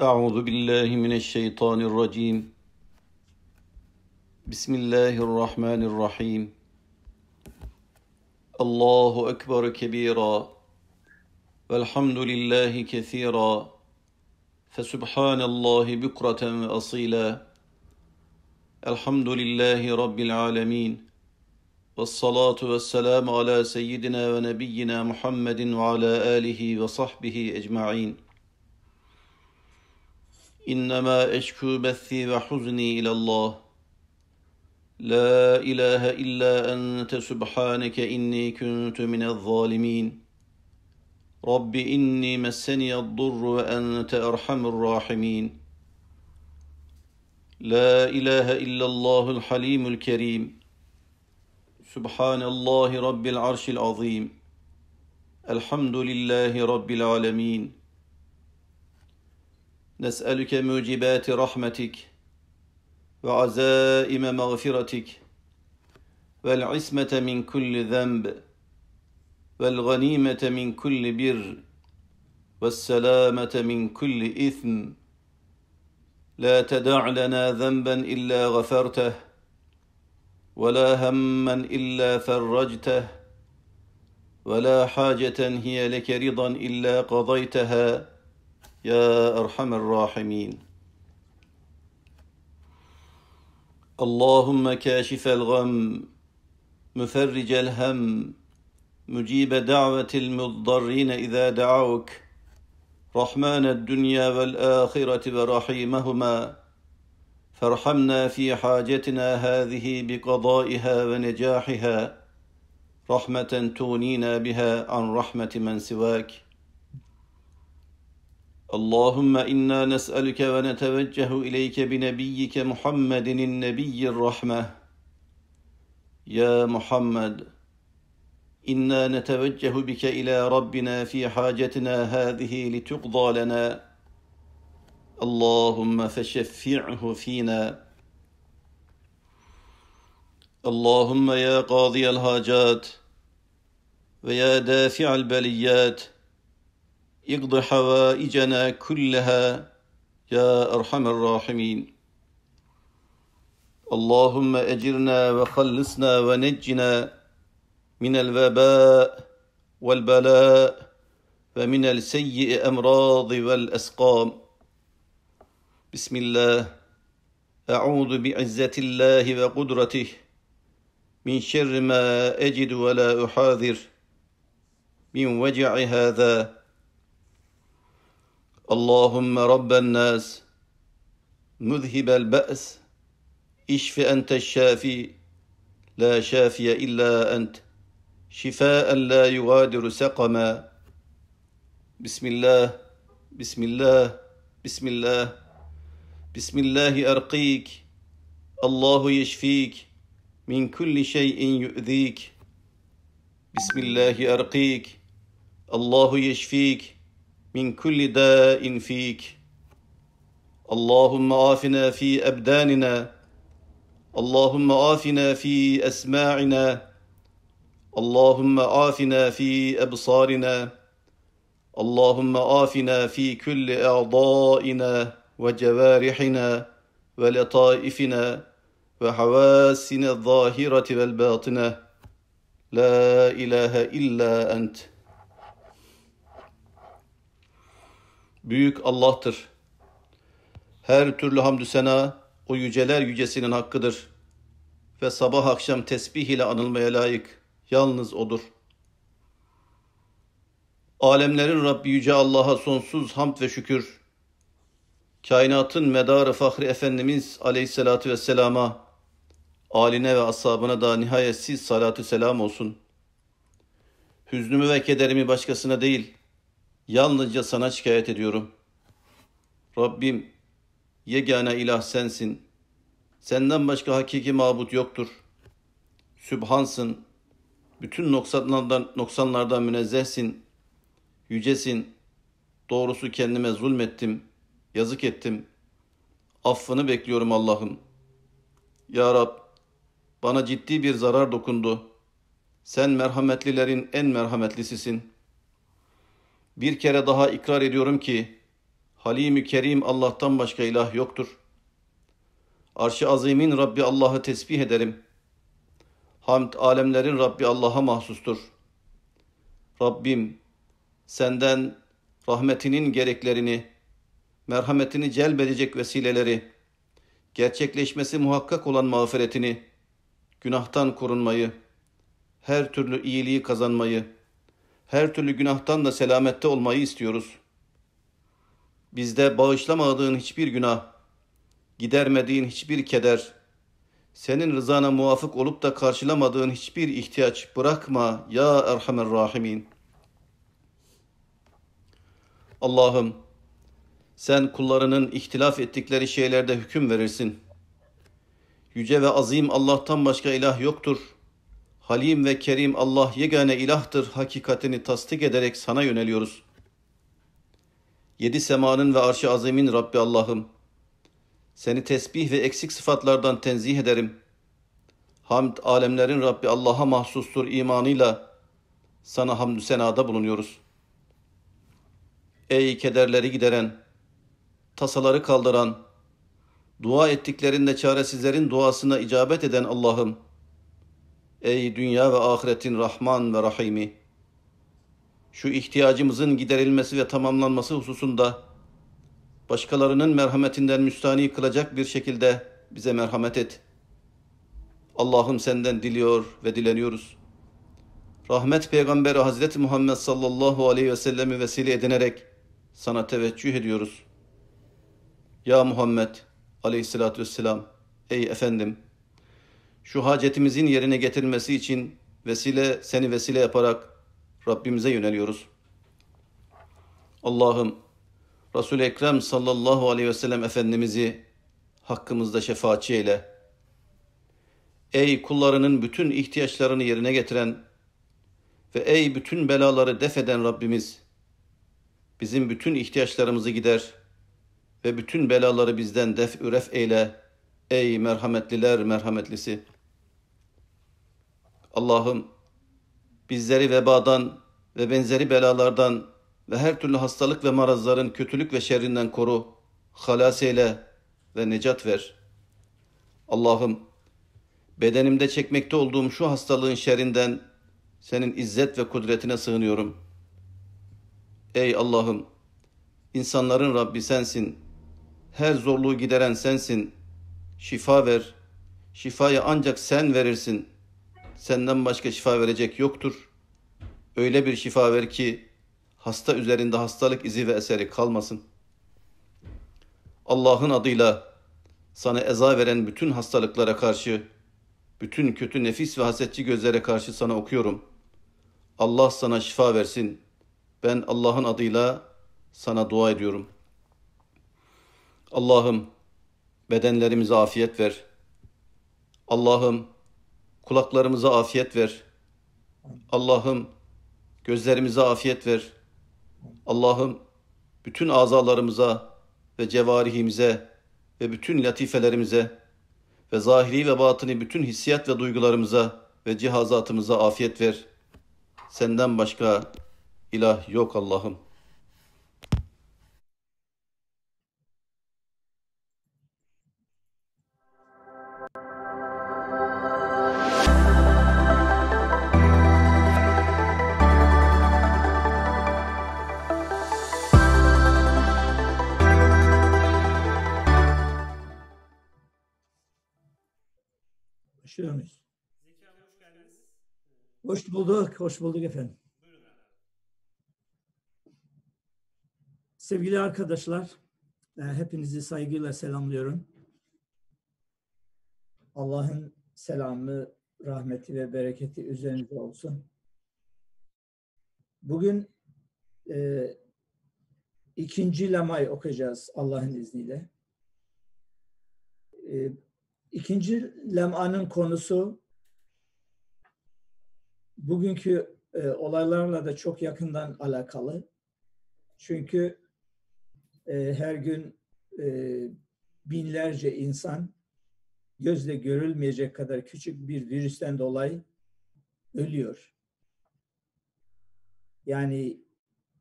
أعوذ بالله من الشيطان الرجيم. بسم الله الرحمن الرحيم. الله أكبر كبيرا. والحمد لله كثيرا. فسبحان الله بكرة وأصيلا الحمد لله رب العالمين. والصلاة والسلام على سيدنا ونبينا محمد وعلى آله وصحبه أجمعين. إنما أشكو بثي وحزني إلى الله. لا إله إلا أنت سبحانك إني كنت من الظالمين. رب إني مسني الضر وأنت أرحم الراحمين. لا إله إلا الله الحليم الكريم. سبحان الله رب العرش العظيم. الحمد لله رب العالمين. نسألك موجبات رحمتك وعزائم مغفرتك والعصمة من كل ذنب والغنيمة من كل بر والسلامة من كل إثم. لا تدع لنا ذنبا إلا غفرته ولا هما إلا فرجته ولا حاجة هي لك رضا إلا قضيتها. يا أرحم الراحمين. اللهم كاشف الغم مفرج الهم مجيب دعوة المضطرين إذا دعوك. رحمن الدنيا والآخرة ورحيمهما. فارحمنا في حاجتنا هذه بقضائها ونجاحها. رحمة تغنينا بها عن رحمة من سواك. اللهم إنا نسألك ونتوجه إليك بنبيك محمد النبي الرحمة. يا محمد إنا نتوجه بك إلى ربنا في حاجتنا هذه لتقضى لنا. اللهم فشفعه فينا. اللهم يا قاضي الحاجات ويا دافع البليات اقض حوائجنا كلها يا أرحم الراحمين. اللهم أجرنا وخلصنا ونجنا من الوباء والبلاء ومن السيء أمراض والأسقام. بسم الله. أعوذ بعزة الله وقدرته. من شر ما أجد ولا أحاذر. من وجع هذا اللهم رب الناس مذهب البأس. اشف أنت الشافي لا شافي إلا أنت. شفاء لا يغادر سقما. بسم الله بسم الله بسم الله. بسم الله أرقيك الله يشفيك من كل شيء يؤذيك. بسم الله أرقيك الله يشفيك. من كل داء فيك. اللهم عافنا في أبداننا. اللهم عافنا في أسماعنا. اللهم عافنا في أبصارنا. اللهم عافنا في كل أعضائنا وجوارحنا ولطائفنا وحواسنا الظاهرة والباطنة. لا إله إلا أنت. Büyük Allah'tır. Her türlü hamdü sena o yüceler yücesinin hakkıdır. Ve sabah akşam tesbih ile anılmaya layık yalnız O'dur. Alemlerin Rabbi Yüce Allah'a sonsuz hamd ve şükür. Kainatın medarı Fahri Efendimiz Aleyhisselatü Vesselam'a, aline ve ashabına da nihayetsiz salatü selam olsun. Hüznümü ve kederimi başkasına değil, Yalnızca sana şikayet ediyorum. Rabbim, yegane ilah sensin. Senden başka hakiki mabut yoktur. Sübhansın. Bütün noksanlardan, noksanlardan münezzehsin. Yücesin. Doğrusu kendime zulmettim. Yazık ettim. Affını bekliyorum Allah'ım. Ya Rab, bana ciddi bir zarar dokundu. Sen merhametlilerin en merhametlisisin.'' Bir kere daha ikrar ediyorum ki Halim-i Kerim Allah'tan başka ilah yoktur. Arş-ı Azim'in Rabbi Allah'ı tesbih ederim. Hamd alemlerin Rabbi Allah'a mahsustur. Rabbim senden rahmetinin gereklerini, merhametini celbedecek vesileleri, gerçekleşmesi muhakkak olan mağfiretini, günahtan korunmayı, her türlü iyiliği kazanmayı, her türlü günahtan da selamette olmayı istiyoruz. Bizde bağışlamadığın hiçbir günah, gidermediğin hiçbir keder, senin rızana muvafık olup da karşılamadığın hiçbir ihtiyaç bırakma ya Erhamer Rahimin. Allah'ım sen kullarının ihtilaf ettikleri şeylerde hüküm verirsin. Yüce ve azim Allah'tan başka ilah yoktur. Halim ve Kerim Allah yegane ilahtır hakikatini tasdik ederek sana yöneliyoruz. Yedi semanın ve arş-ı azimin Rabbi Allah'ım. Seni tesbih ve eksik sıfatlardan tenzih ederim. Hamd alemlerin Rabbi Allah'a mahsustur imanıyla sana hamdü senada bulunuyoruz. Ey kederleri gideren, tasaları kaldıran, dua ettiklerinde çaresizlerin duasına icabet eden Allah'ım, ey dünya ve ahiretin Rahman ve Rahimi, şu ihtiyacımızın giderilmesi ve tamamlanması hususunda başkalarının merhametinden müstani kılacak bir şekilde bize merhamet et. Allah'ım senden diliyor ve dileniyoruz. Rahmet Peygamberi Hazreti Muhammed sallallahu aleyhi ve sellemi vesile edinerek sana teveccüh ediyoruz. Ya Muhammed aleyhissalatü vesselam, ey efendim, şu hacetimizin yerine getirilmesi için vesile seni vesile yaparak Rabbimize yöneliyoruz. Allah'ım Resul-i Ekrem sallallahu aleyhi ve sellem Efendimiz'i hakkımızda şefaatçi eyle. Ey kullarının bütün ihtiyaçlarını yerine getiren ve ey bütün belaları def eden Rabbimiz, bizim bütün ihtiyaçlarımızı gider ve bütün belaları bizden def üref eyle. Ey merhametliler merhametlisi. Allah'ım bizleri vebadan ve benzeri belalardan ve her türlü hastalık ve marazların kötülük ve şerrinden koru, halas eyle ve necat ver. Allah'ım bedenimde çekmekte olduğum şu hastalığın şerrinden senin izzet ve kudretine sığınıyorum. Ey Allah'ım insanların Rabbi sensin. Her zorluğu gideren sensin. Şifa ver. Şifayı ancak sen verirsin. Senden başka şifa verecek yoktur. Öyle bir şifa ver ki hasta üzerinde hastalık izi ve eseri kalmasın. Allah'ın adıyla sana eza veren bütün hastalıklara karşı, bütün kötü nefis ve hasetçi gözlere karşı sana okuyorum. Allah sana şifa versin. Ben Allah'ın adıyla sana dua ediyorum. Allah'ım bedenlerimize afiyet ver. Allah'ım kulaklarımıza afiyet ver. Allah'ım gözlerimize afiyet ver. Allah'ım bütün azalarımıza ve cevarihimize ve bütün latifelerimize ve zahiri ve batını bütün hissiyat ve duygularımıza ve cihazatımıza afiyet ver. Senden başka ilah yok Allah'ım. Hoş bulduk, hoş bulduk efendim. Sevgili arkadaşlar, e, hepinizi saygıyla selamlıyorum. Allah'ın selamı, rahmeti ve bereketi üzerinize olsun. Bugün e, ikinci lemay okuyacağız Allah'ın izniyle. E, ikinci lemanın konusu bugünkü e, olaylarla da çok yakından alakalı. Çünkü e, her gün e, binlerce insan gözle görülmeyecek kadar küçük bir virüsten dolayı ölüyor. Yani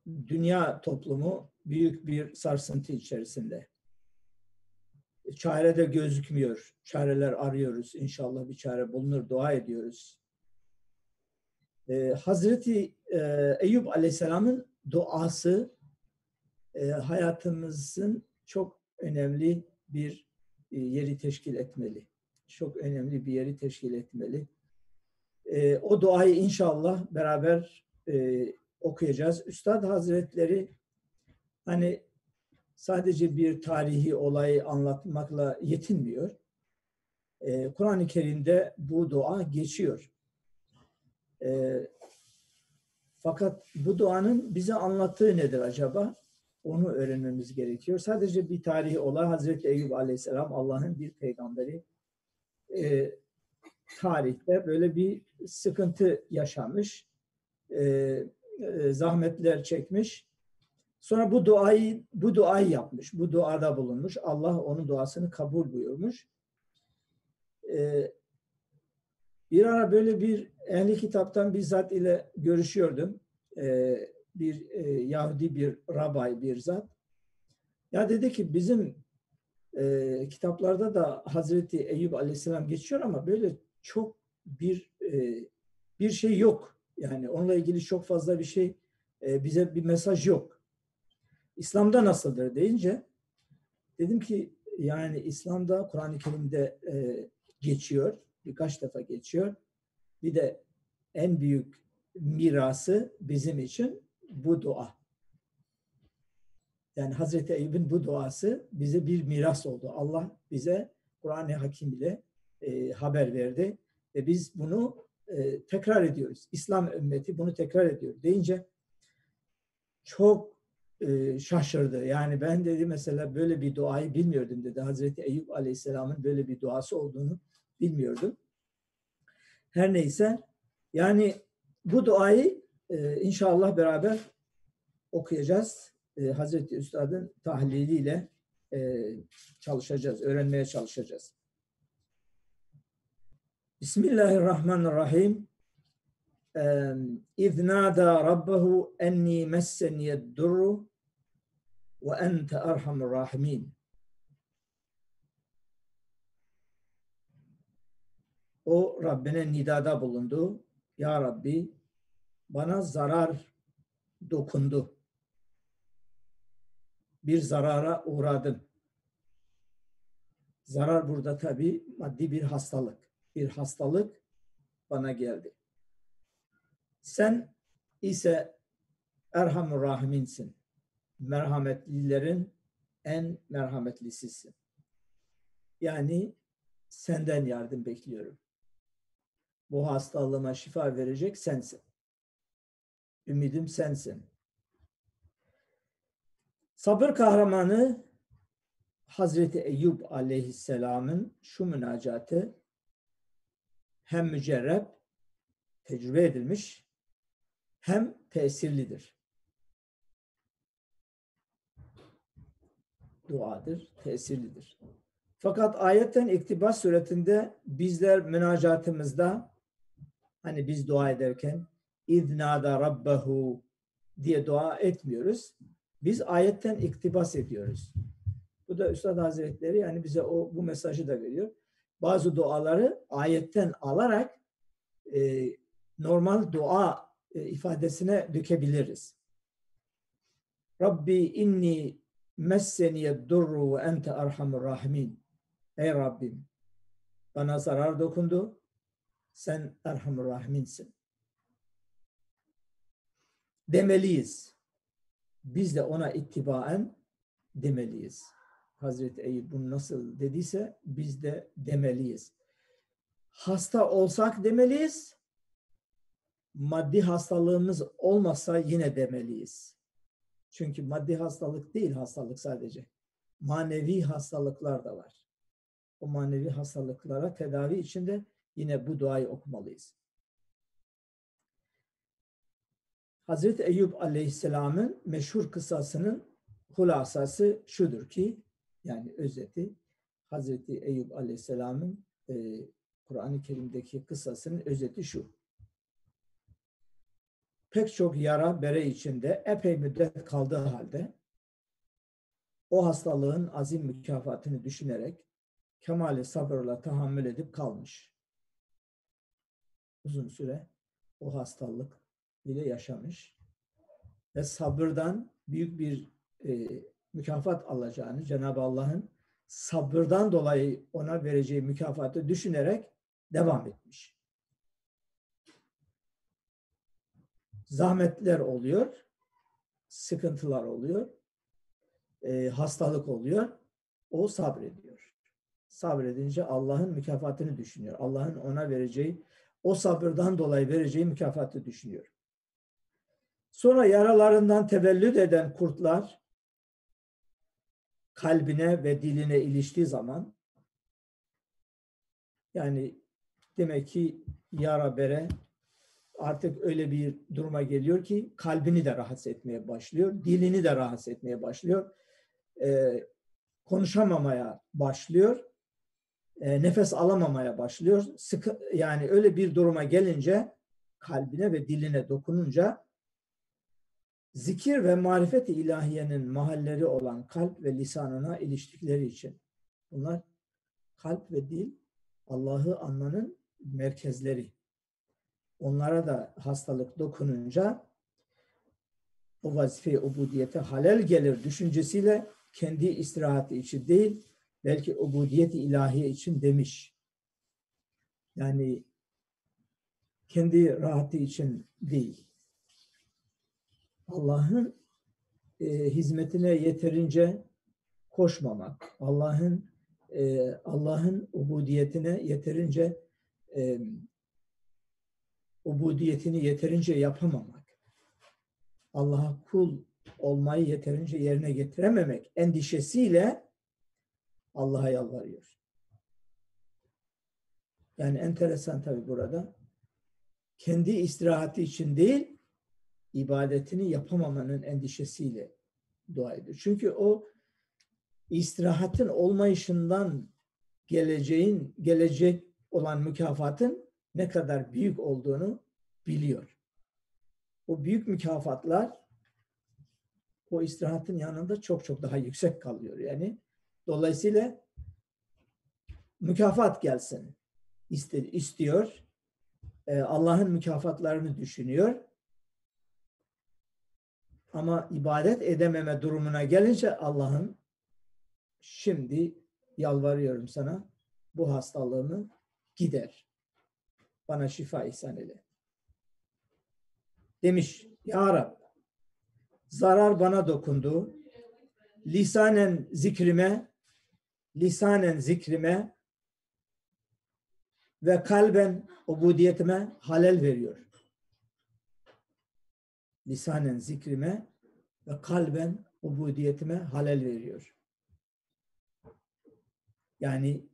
dünya toplumu büyük bir sarsıntı içerisinde. Çare de gözükmüyor. Çareler arıyoruz. İnşallah bir çare bulunur. Dua ediyoruz. Ee, Hazreti e, Eyüp Aleyhisselam'ın duası e, hayatımızın çok önemli bir e, yeri teşkil etmeli. Çok önemli bir yeri teşkil etmeli. E, o duayı inşallah beraber e, okuyacağız. Üstad Hazretleri hani sadece bir tarihi olayı anlatmakla yetinmiyor. E, Kur'an-ı Kerim'de bu dua geçiyor. E, fakat bu duanın bize anlattığı nedir acaba? Onu öğrenmemiz gerekiyor. Sadece bir tarihi olay Hazreti Eyüp Aleyhisselam Allah'ın bir peygamberi e, tarihte böyle bir sıkıntı yaşamış. E, e, zahmetler çekmiş. Sonra bu duayı bu duayı yapmış. Bu duada bulunmuş. Allah onun duasını kabul buyurmuş. E, bir ara böyle bir ehli kitaptan bir zat ile görüşüyordum. E, bir e, Yahudi bir rabay bir zat. Ya dedi ki bizim e, kitaplarda da Hazreti Eyüp Aleyhisselam geçiyor ama böyle çok bir e, bir şey yok. Yani onunla ilgili çok fazla bir şey bize bir mesaj yok. İslam'da nasıldır deyince dedim ki yani İslam'da Kur'an-ı Kerim'de e, geçiyor. Birkaç defa geçiyor. Bir de en büyük mirası bizim için bu dua. Yani Hazreti Eyüp'ün bu duası bize bir miras oldu. Allah bize Kur'an-ı Hakim ile e, haber verdi ve biz bunu e, tekrar ediyoruz. İslam ümmeti bunu tekrar ediyor deyince çok e, şaşırdı. Yani ben dedi mesela böyle bir duayı bilmiyordum dedi. Hazreti Eyüp Aleyhisselam'ın böyle bir duası olduğunu bilmiyordum. Her neyse yani bu duayı e, inşallah beraber okuyacağız. E, Hazreti Üstad'ın tahliliyle e, çalışacağız, öğrenmeye çalışacağız. Bismillahirrahmanirrahim. İz nâdâ rabbehu enni messeniyed-durru ve ente erhamur rahimin. O Rabbine nidada bulundu. Ya Rabbi bana zarar dokundu. Bir zarara uğradım. Zarar burada tabi maddi bir hastalık. Bir hastalık bana geldi. Sen ise Erhamur Rahiminsin. Merhametlilerin en merhametlisisin. Yani senden yardım bekliyorum. Bu hastalığıma şifa verecek sensin. Ümidim sensin. Sabır kahramanı Hazreti Eyüp aleyhisselamın şu münacatı hem mücerreb, tecrübe edilmiş hem tesirlidir. Duadır, tesirlidir. Fakat ayetten iktibas suretinde bizler münacatımızda hani biz dua ederken idnada rabbehu diye dua etmiyoruz. Biz ayetten iktibas ediyoruz. Bu da Üstad Hazretleri yani bize o bu mesajı da veriyor. Bazı duaları ayetten alarak e, normal dua e, ifadesine dökebiliriz. Rabbi inni messeniye durru ve ente erhamur rahimin. Ey Rabbim bana zarar dokundu. Sen erhamur rahiminsin. Demeliyiz. Biz de ona ittibaen demeliyiz. Hazreti Eyüp bunu nasıl dediyse biz de demeliyiz. Hasta olsak demeliyiz maddi hastalığımız olmasa yine demeliyiz. Çünkü maddi hastalık değil hastalık sadece. Manevi hastalıklar da var. O manevi hastalıklara tedavi içinde yine bu duayı okumalıyız. Hazreti Eyüp Aleyhisselam'ın meşhur kısasının hulasası şudur ki, yani özeti, Hazreti Eyüp Aleyhisselam'ın e, Kur'an-ı Kerim'deki kısasının özeti şu. pek çok yara bere içinde epey müddet kaldığı halde o hastalığın azim mükafatını düşünerek kemali sabırla tahammül edip kalmış. Uzun süre o hastalık ile yaşamış ve sabırdan büyük bir e, mükafat alacağını Cenab-ı Allah'ın sabırdan dolayı ona vereceği mükafatı düşünerek devam etmiş. Zahmetler oluyor, sıkıntılar oluyor, e, hastalık oluyor. O sabrediyor. Sabredince Allah'ın mükafatını düşünüyor. Allah'ın ona vereceği, o sabırdan dolayı vereceği mükafatı düşünüyor. Sonra yaralarından tevellüt eden kurtlar kalbine ve diline iliştiği zaman yani demek ki yara bere artık öyle bir duruma geliyor ki kalbini de rahatsız etmeye başlıyor, dilini de rahatsız etmeye başlıyor, e, konuşamamaya başlıyor, e, nefes alamamaya başlıyor. Sıkı, yani öyle bir duruma gelince kalbine ve diline dokununca zikir ve marifet-i ilahiyenin mahalleri olan kalp ve lisanına iliştikleri için bunlar kalp ve dil Allah'ı anmanın merkezleri. Onlara da hastalık dokununca o vazife ubudiyete halel gelir düşüncesiyle kendi istirahati için değil belki ubudiyet ilahiye için demiş. Yani kendi rahatı için değil. Allah'ın e, hizmetine yeterince koşmamak, Allah'ın e, Allah'ın ubudiyetine yeterince e, ubudiyetini yeterince yapamamak, Allah'a kul olmayı yeterince yerine getirememek endişesiyle Allah'a yalvarıyor. Yani enteresan tabi burada. Kendi istirahati için değil, ibadetini yapamamanın endişesiyle dua ediyor. Çünkü o istirahatin olmayışından geleceğin gelecek olan mükafatın ne kadar büyük olduğunu biliyor. O büyük mükafatlar o istirahatın yanında çok çok daha yüksek kalıyor. Yani dolayısıyla mükafat gelsin istiyor. Allah'ın mükafatlarını düşünüyor ama ibadet edememe durumuna gelince Allah'ım şimdi yalvarıyorum sana bu hastalığımı gider. Bana şifa ihsan eyle. Demiş Ya Rab zarar bana dokundu. Lisanen zikrime lisanen zikrime ve kalben ubudiyetime halel veriyor lisanen zikrime ve kalben ubudiyetime halel veriyor. Yani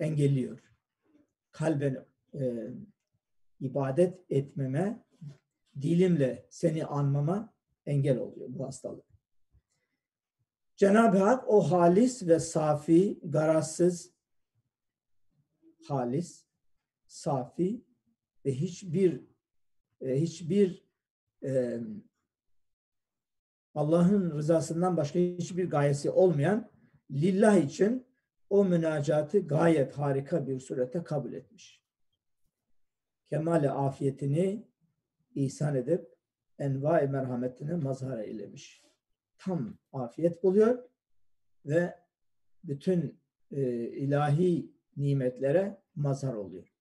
engelliyor. Kalben e, ibadet etmeme, dilimle seni anmama engel oluyor bu hastalık. Cenab-ı Hak o halis ve safi, garazsız, halis, safi ve hiçbir e, hiçbir Allah'ın rızasından başka hiçbir gayesi olmayan lillah için o münacatı gayet harika bir surette kabul etmiş. Kemale afiyetini ihsan edip enva-i merhametini mazhar eylemiş. Tam afiyet buluyor ve bütün e, ilahi nimetlere mazhar oluyor.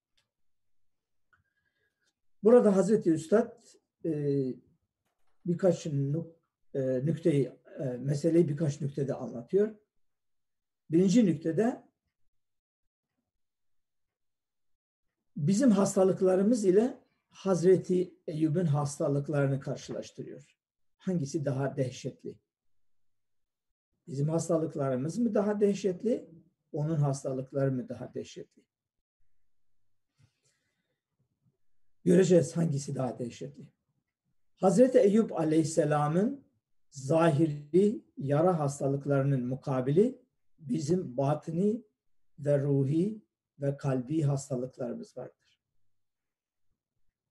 Burada Hazreti Üstad e, birkaç nuk, e, nükteyi, e, meseleyi birkaç nüktede anlatıyor. Birinci nüktede bizim hastalıklarımız ile Hazreti Eyyub'un hastalıklarını karşılaştırıyor. Hangisi daha dehşetli? Bizim hastalıklarımız mı daha dehşetli? Onun hastalıkları mı daha dehşetli? Göreceğiz hangisi daha dehşetli. Hazreti Eyüp Aleyhisselam'ın zahiri yara hastalıklarının mukabili bizim batini ve ruhi ve kalbi hastalıklarımız vardır.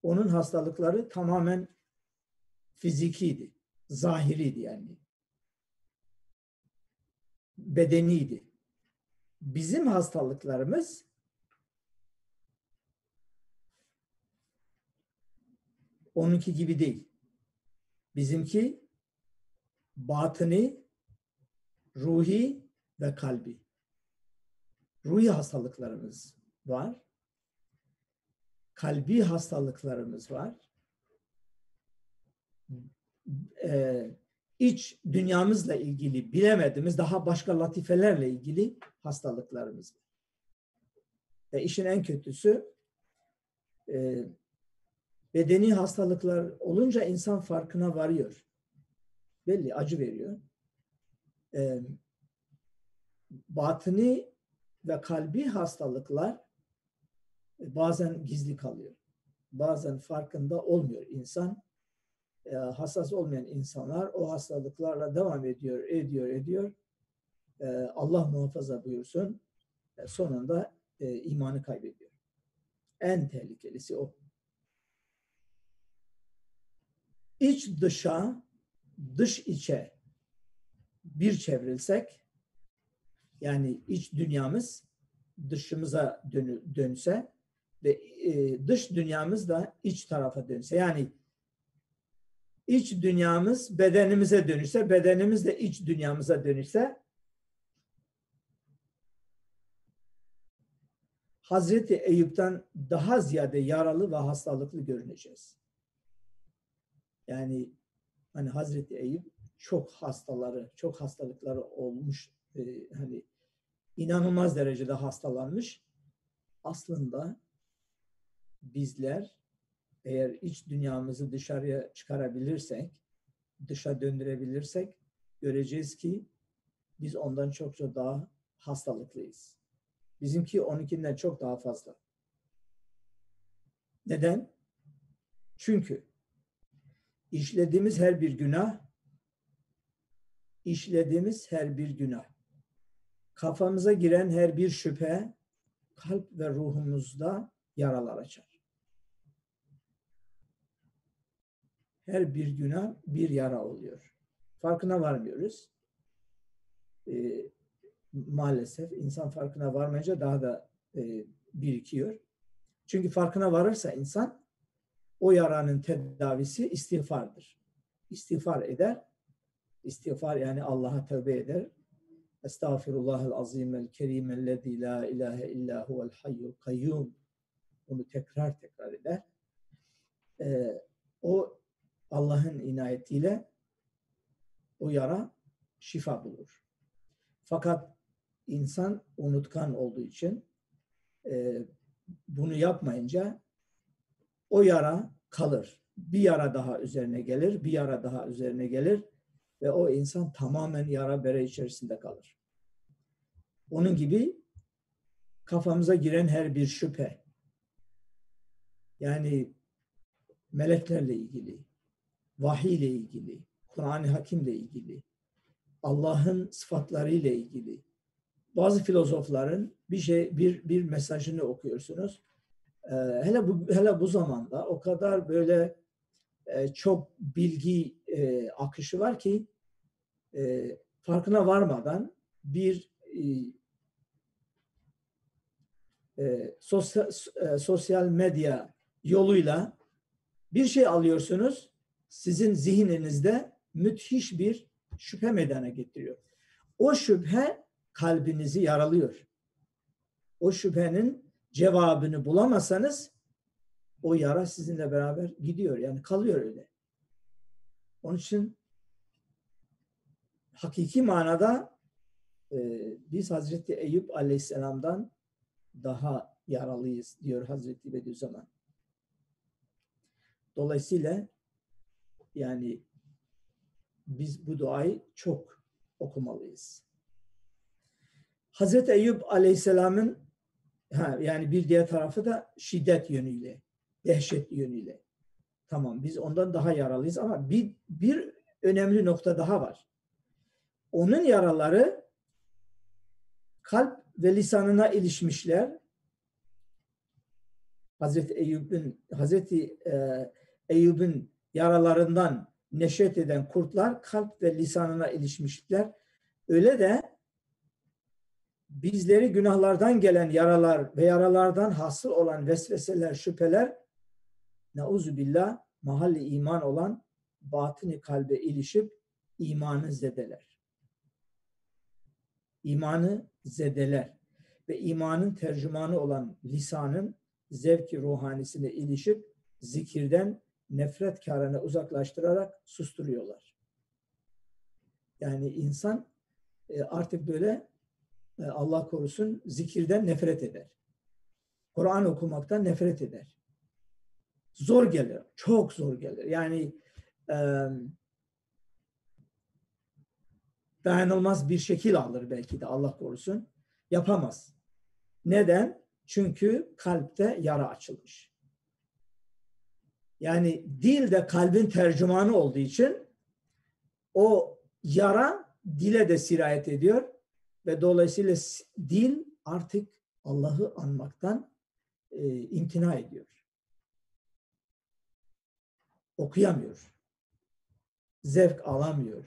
Onun hastalıkları tamamen fizikiydi, zahiriydi yani. Bedeniydi. Bizim hastalıklarımız onunki gibi değil. Bizimki batını, ruhi ve kalbi. Ruhi hastalıklarımız var. Kalbi hastalıklarımız var. Ee, iç dünyamızla ilgili bilemediğimiz daha başka latifelerle ilgili hastalıklarımız var. Ve işin en kötüsü e, bedeni hastalıklar olunca insan farkına varıyor. Belli acı veriyor. E, batını ve kalbi hastalıklar bazen gizli kalıyor. Bazen farkında olmuyor insan. E, hassas olmayan insanlar o hastalıklarla devam ediyor, ediyor, ediyor. E, Allah muhafaza buyursun. E, sonunda e, imanı kaybediyor. En tehlikelisi o. İç dışa, dış içe bir çevrilsek, yani iç dünyamız dışımıza dönü, dönse ve dış dünyamız da iç tarafa dönse, yani iç dünyamız bedenimize dönüşse, bedenimiz de iç dünyamıza dönüşse, Hazreti Eyüp'ten daha ziyade yaralı ve hastalıklı görüneceğiz. Yani hani Hazreti Eyüp çok hastaları, çok hastalıkları olmuş, e, hani inanılmaz derecede hastalanmış. Aslında bizler eğer iç dünyamızı dışarıya çıkarabilirsek, dışa döndürebilirsek göreceğiz ki biz ondan çok çok daha hastalıklıyız. Bizimki onunkinden çok daha fazla. Neden? Çünkü işlediğimiz her bir günah işlediğimiz her bir günah kafamıza giren her bir şüphe kalp ve ruhumuzda yaralar açar. Her bir günah bir yara oluyor. Farkına varmıyoruz. Ee, maalesef insan farkına varmayınca daha da e, birikiyor. Çünkü farkına varırsa insan o yaranın tedavisi istiğfardır. İstiğfar eder. İstiğfar yani Allah'a tövbe eder. Estağfirullahel azimel kerimellezî la ilahe illa huvel hayyul kayyum. Bunu tekrar tekrar eder. Ee, o Allah'ın inayetiyle o yara şifa bulur. Fakat insan unutkan olduğu için e, bunu yapmayınca o yara kalır. Bir yara daha üzerine gelir, bir yara daha üzerine gelir ve o insan tamamen yara bere içerisinde kalır. Onun gibi kafamıza giren her bir şüphe, yani meleklerle ilgili, vahiy ile ilgili, Kur'an-ı Hakim'le ilgili, Allah'ın sıfatlarıyla ilgili, bazı filozofların bir şey bir bir mesajını okuyorsunuz. Ee, hele bu hele bu zamanda o kadar böyle e, çok bilgi e, akışı var ki e, farkına varmadan bir e, sosyal, e, sosyal medya yoluyla bir şey alıyorsunuz, sizin zihninizde müthiş bir şüphe meydana getiriyor. O şüphe kalbinizi yaralıyor. O şüphenin cevabını bulamazsanız o yara sizinle beraber gidiyor. Yani kalıyor öyle. Onun için hakiki manada e, biz Hazreti Eyüp Aleyhisselam'dan daha yaralıyız diyor Hazreti Bediüzzaman. Dolayısıyla yani biz bu duayı çok okumalıyız. Hazreti Eyüp Aleyhisselam'ın ha, yani bir diğer tarafı da şiddet yönüyle, dehşet yönüyle. Tamam biz ondan daha yaralıyız ama bir, bir önemli nokta daha var. Onun yaraları kalp ve lisanına ilişmişler. Hazreti Eyüp'ün Hazreti e, Eyüp'ün yaralarından neşet eden kurtlar kalp ve lisanına ilişmişler. Öyle de bizleri günahlardan gelen yaralar ve yaralardan hasıl olan vesveseler, şüpheler neuzu billah mahalli iman olan batını kalbe ilişip imanı zedeler. İmanı zedeler ve imanın tercümanı olan lisanın zevki ruhanisine ilişip zikirden nefret karını uzaklaştırarak susturuyorlar. Yani insan e, artık böyle e, Allah korusun zikirden nefret eder. Kur'an okumaktan nefret eder. Zor gelir, çok zor gelir. Yani e, dayanılmaz bir şekil alır belki de Allah korusun. Yapamaz. Neden? Çünkü kalpte yara açılmış. Yani dil de kalbin tercümanı olduğu için o yara dile de sirayet ediyor ve dolayısıyla dil artık Allah'ı anmaktan e, imtina ediyor. Okuyamıyor. Zevk alamıyor.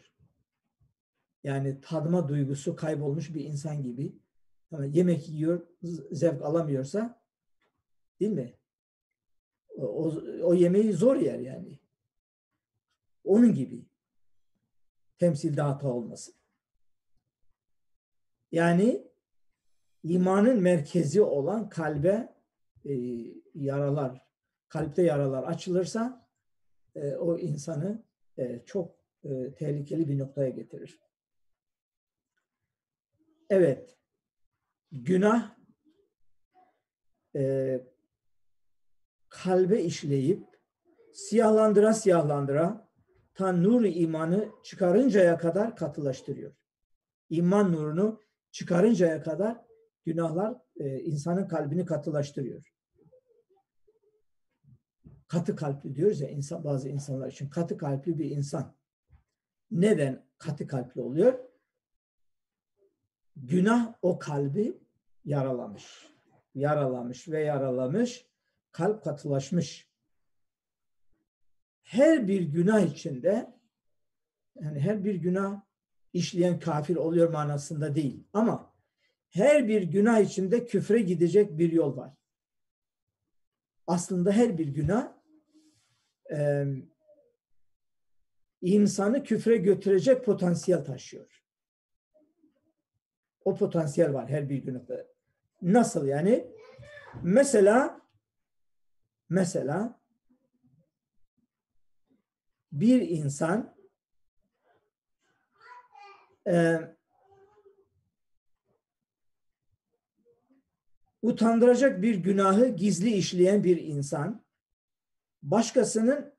Yani tadma duygusu kaybolmuş bir insan gibi. Yemek yiyor, zevk alamıyorsa değil mi? O, o yemeği zor yer yani. Onun gibi. Temsilde hata olmasın. Yani imanın merkezi olan kalbe e, yaralar, kalpte yaralar açılırsa e, o insanı e, çok e, tehlikeli bir noktaya getirir. Evet, günah e, kalbe işleyip siyahlandıra siyahlandıra ta nur imanı çıkarıncaya kadar katılaştırıyor. İman nurunu çıkarıncaya kadar günahlar e, insanın kalbini katılaştırıyor. Katı kalpli diyoruz ya insan bazı insanlar için katı kalpli bir insan. Neden katı kalpli oluyor? Günah o kalbi yaralamış. Yaralamış ve yaralamış. Kalp katılaşmış. Her bir günah içinde yani her bir günah işleyen kafir oluyor manasında değil. Ama her bir günah içinde küfre gidecek bir yol var. Aslında her bir günah e, insanı küfre götürecek potansiyel taşıyor. O potansiyel var her bir günahda. Nasıl yani? Mesela mesela bir insan e, utandıracak bir günahı gizli işleyen bir insan başkasının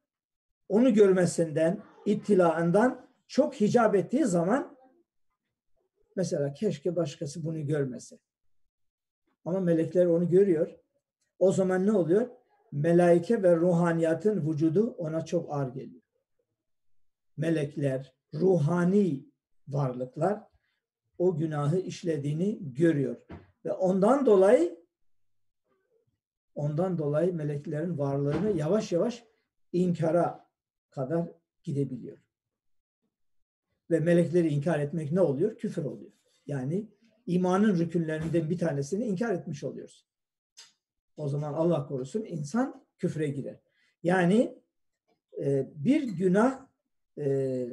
onu görmesinden, ittilaından çok hicap ettiği zaman mesela keşke başkası bunu görmese. Ama melekler onu görüyor. O zaman ne oluyor? Melaike ve ruhaniyatın vücudu ona çok ağır geliyor. Melekler, ruhani varlıklar o günahı işlediğini görüyor. Ve ondan dolayı ondan dolayı meleklerin varlığını yavaş yavaş inkara kadar gidebiliyor. Ve melekleri inkar etmek ne oluyor? Küfür oluyor. Yani imanın rükünlerinden bir tanesini inkar etmiş oluyoruz. O zaman Allah korusun insan küfre girer. Yani e, bir günah e,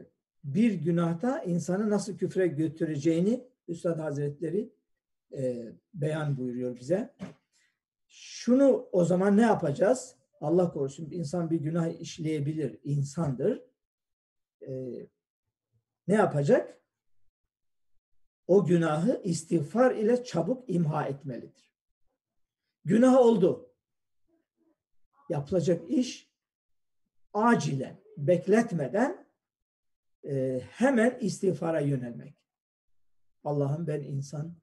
bir günahta insanı nasıl küfre götüreceğini Üstad Hazretleri e, beyan buyuruyor bize. Şunu o zaman ne yapacağız? Allah korusun insan bir günah işleyebilir, insandır. E, ne yapacak? O günahı istiğfar ile çabuk imha etmelidir. Günah oldu. Yapılacak iş acilen, bekletmeden e, hemen istiğfara yönelmek. Allah'ım ben insan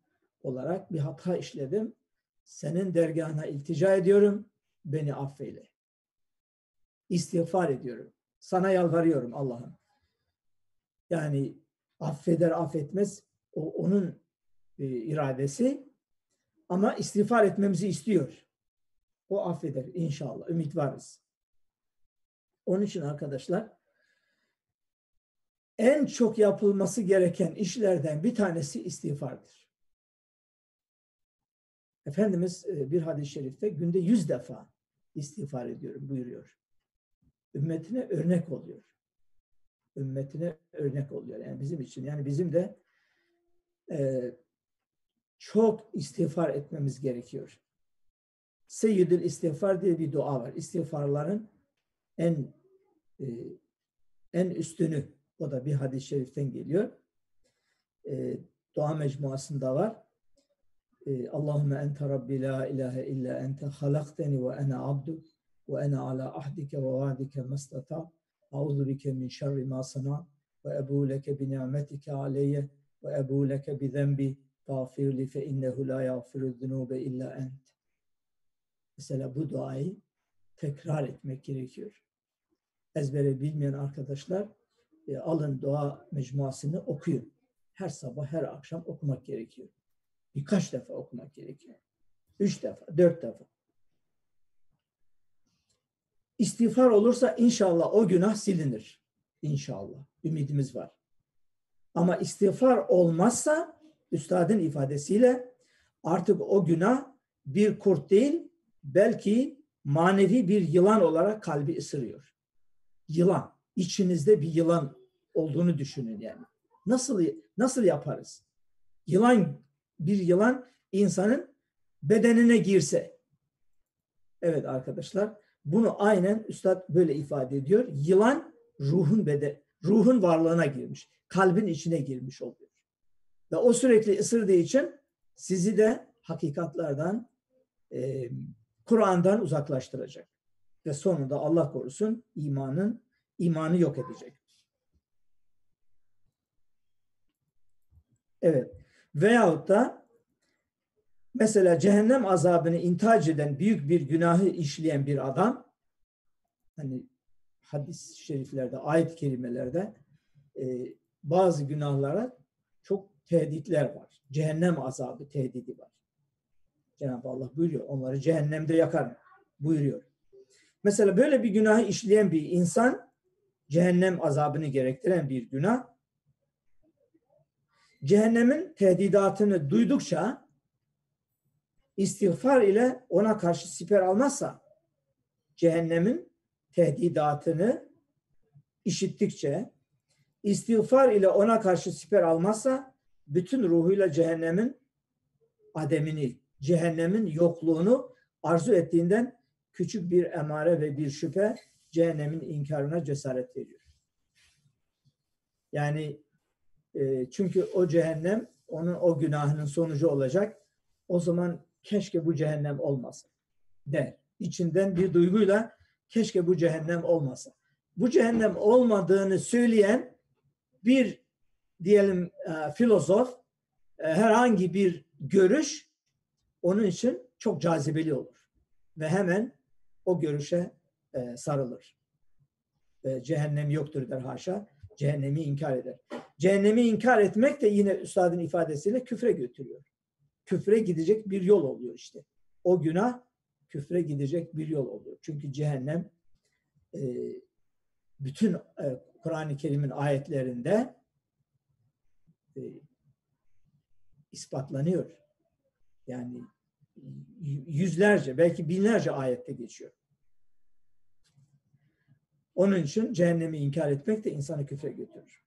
olarak bir hata işledim. Senin dergahına iltica ediyorum. Beni affeyle. İstiğfar ediyorum. Sana yalvarıyorum Allah'ım. Yani affeder affetmez o onun e, iradesi ama istiğfar etmemizi istiyor. O affeder inşallah. Ümit varız. Onun için arkadaşlar en çok yapılması gereken işlerden bir tanesi istiğfardır. Efendimiz e, bir hadis-i şerifte günde yüz defa istiğfar ediyorum buyuruyor. Ümmetine örnek oluyor. Ümmetine örnek oluyor. Yani bizim için yani bizim de e, çok istiğfar etmemiz gerekiyor. Seyyidül istiğfar diye bir dua var. İstiğfarların en e, en üstünü o da bir hadis-i şeriften geliyor. E, dua mecmuasında var. E, Allahümme ente Rabbi la ilahe illa ente halakteni ve ene abduk ve ene ala ahdike ve vaadike mestata Auzu bike min şerri ma sana ve ebu leke bi ni'metike aleyye ve ebu leke bi zenbi fağfirli fe innehu la yağfiru zunube illa ent. Mesela bu duayı tekrar etmek gerekiyor. Ezbere bilmeyen arkadaşlar e, alın dua mecmuasını okuyun. Her sabah, her akşam okumak gerekiyor. Birkaç defa okumak gerekiyor. Üç defa, dört defa. İstiğfar olursa inşallah o günah silinir. İnşallah. Ümidimiz var. Ama istiğfar olmazsa üstadın ifadesiyle artık o günah bir kurt değil belki manevi bir yılan olarak kalbi ısırıyor. Yılan. içinizde bir yılan olduğunu düşünün yani. Nasıl nasıl yaparız? Yılan bir yılan insanın bedenine girse. Evet arkadaşlar bunu aynen üstad böyle ifade ediyor. Yılan ruhun bede ruhun varlığına girmiş. Kalbin içine girmiş oluyor. Ve o sürekli ısırdığı için sizi de hakikatlardan e, Kur'an'dan uzaklaştıracak. Ve sonunda Allah korusun imanın imanı yok edecek. Evet. Veyahut da mesela cehennem azabını intihac eden büyük bir günahı işleyen bir adam hani hadis şeriflerde, ayet kelimelerde e, bazı günahlara çok tehditler var. Cehennem azabı tehdidi var. Cenab-ı Allah buyuruyor. Onları cehennemde yakar buyuruyor. Mesela böyle bir günahı işleyen bir insan cehennem azabını gerektiren bir günah cehennemin tehdidatını duydukça istiğfar ile ona karşı siper almazsa cehennemin tehdidatını işittikçe istiğfar ile ona karşı siper almazsa bütün ruhuyla cehennemin ademini, cehennemin yokluğunu arzu ettiğinden küçük bir emare ve bir şüphe cehennemin inkarına cesaret veriyor. Yani e, çünkü o cehennem onun o günahının sonucu olacak. O zaman keşke bu cehennem olmasa der. İçinden bir duyguyla keşke bu cehennem olmasa. Bu cehennem olmadığını söyleyen bir diyelim e, filozof e, herhangi bir görüş onun için çok cazibeli olur. Ve hemen o görüşe e, sarılır. E, cehennem yoktur der haşa. Cehennemi inkar eder. Cehennemi inkar etmek de yine üstadın ifadesiyle küfre götürüyor. Küfre gidecek bir yol oluyor işte. O günah küfre gidecek bir yol oluyor. Çünkü cehennem e, bütün e, Kur'an-ı Kerim'in ayetlerinde e, ispatlanıyor. Yani yüzlerce belki binlerce ayette geçiyor. Onun için cehennemi inkar etmek de insanı küfre götürür.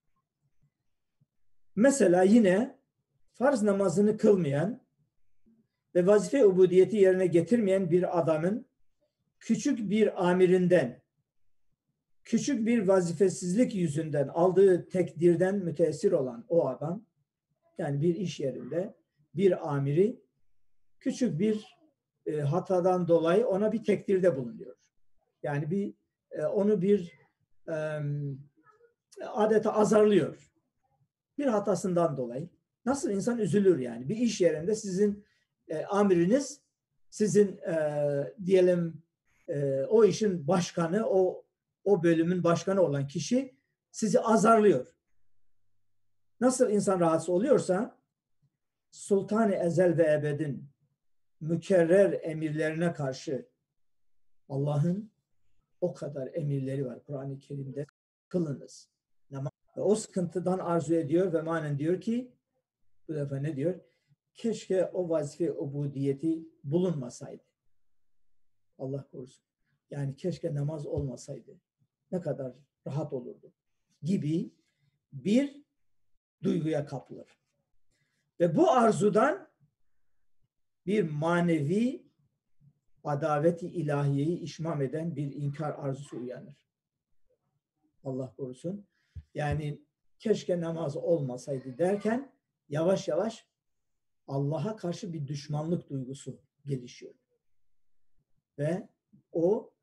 Mesela yine farz namazını kılmayan ve vazife ubudiyeti yerine getirmeyen bir adamın küçük bir amirinden küçük bir vazifesizlik yüzünden aldığı tekdirden müteessir olan o adam yani bir iş yerinde bir amiri küçük bir e, hatadan dolayı ona bir tekdirde bulunuyor. Yani bir e, onu bir e, adeta azarlıyor. Bir hatasından dolayı. Nasıl insan üzülür yani. Bir iş yerinde sizin e, amiriniz sizin e, diyelim e, o işin başkanı, o o bölümün başkanı olan kişi sizi azarlıyor. Nasıl insan rahatsız oluyorsa Sultan-ı Ezel ve Ebed'in mükerrer emirlerine karşı Allah'ın o kadar emirleri var Kur'an-ı Kerim'de. Kılınız. Ve o sıkıntıdan arzu ediyor ve manen diyor ki bu defa ne diyor? Keşke o vazife ubudiyeti bulunmasaydı. Allah korusun. Yani keşke namaz olmasaydı. Ne kadar rahat olurdu. Gibi bir duyguya kapılır. Ve bu arzudan bir manevi adaveti ilahiyeyi işmam eden bir inkar arzusu uyanır. Allah korusun. Yani keşke namaz olmasaydı derken yavaş yavaş Allah'a karşı bir düşmanlık duygusu gelişiyor. Ve o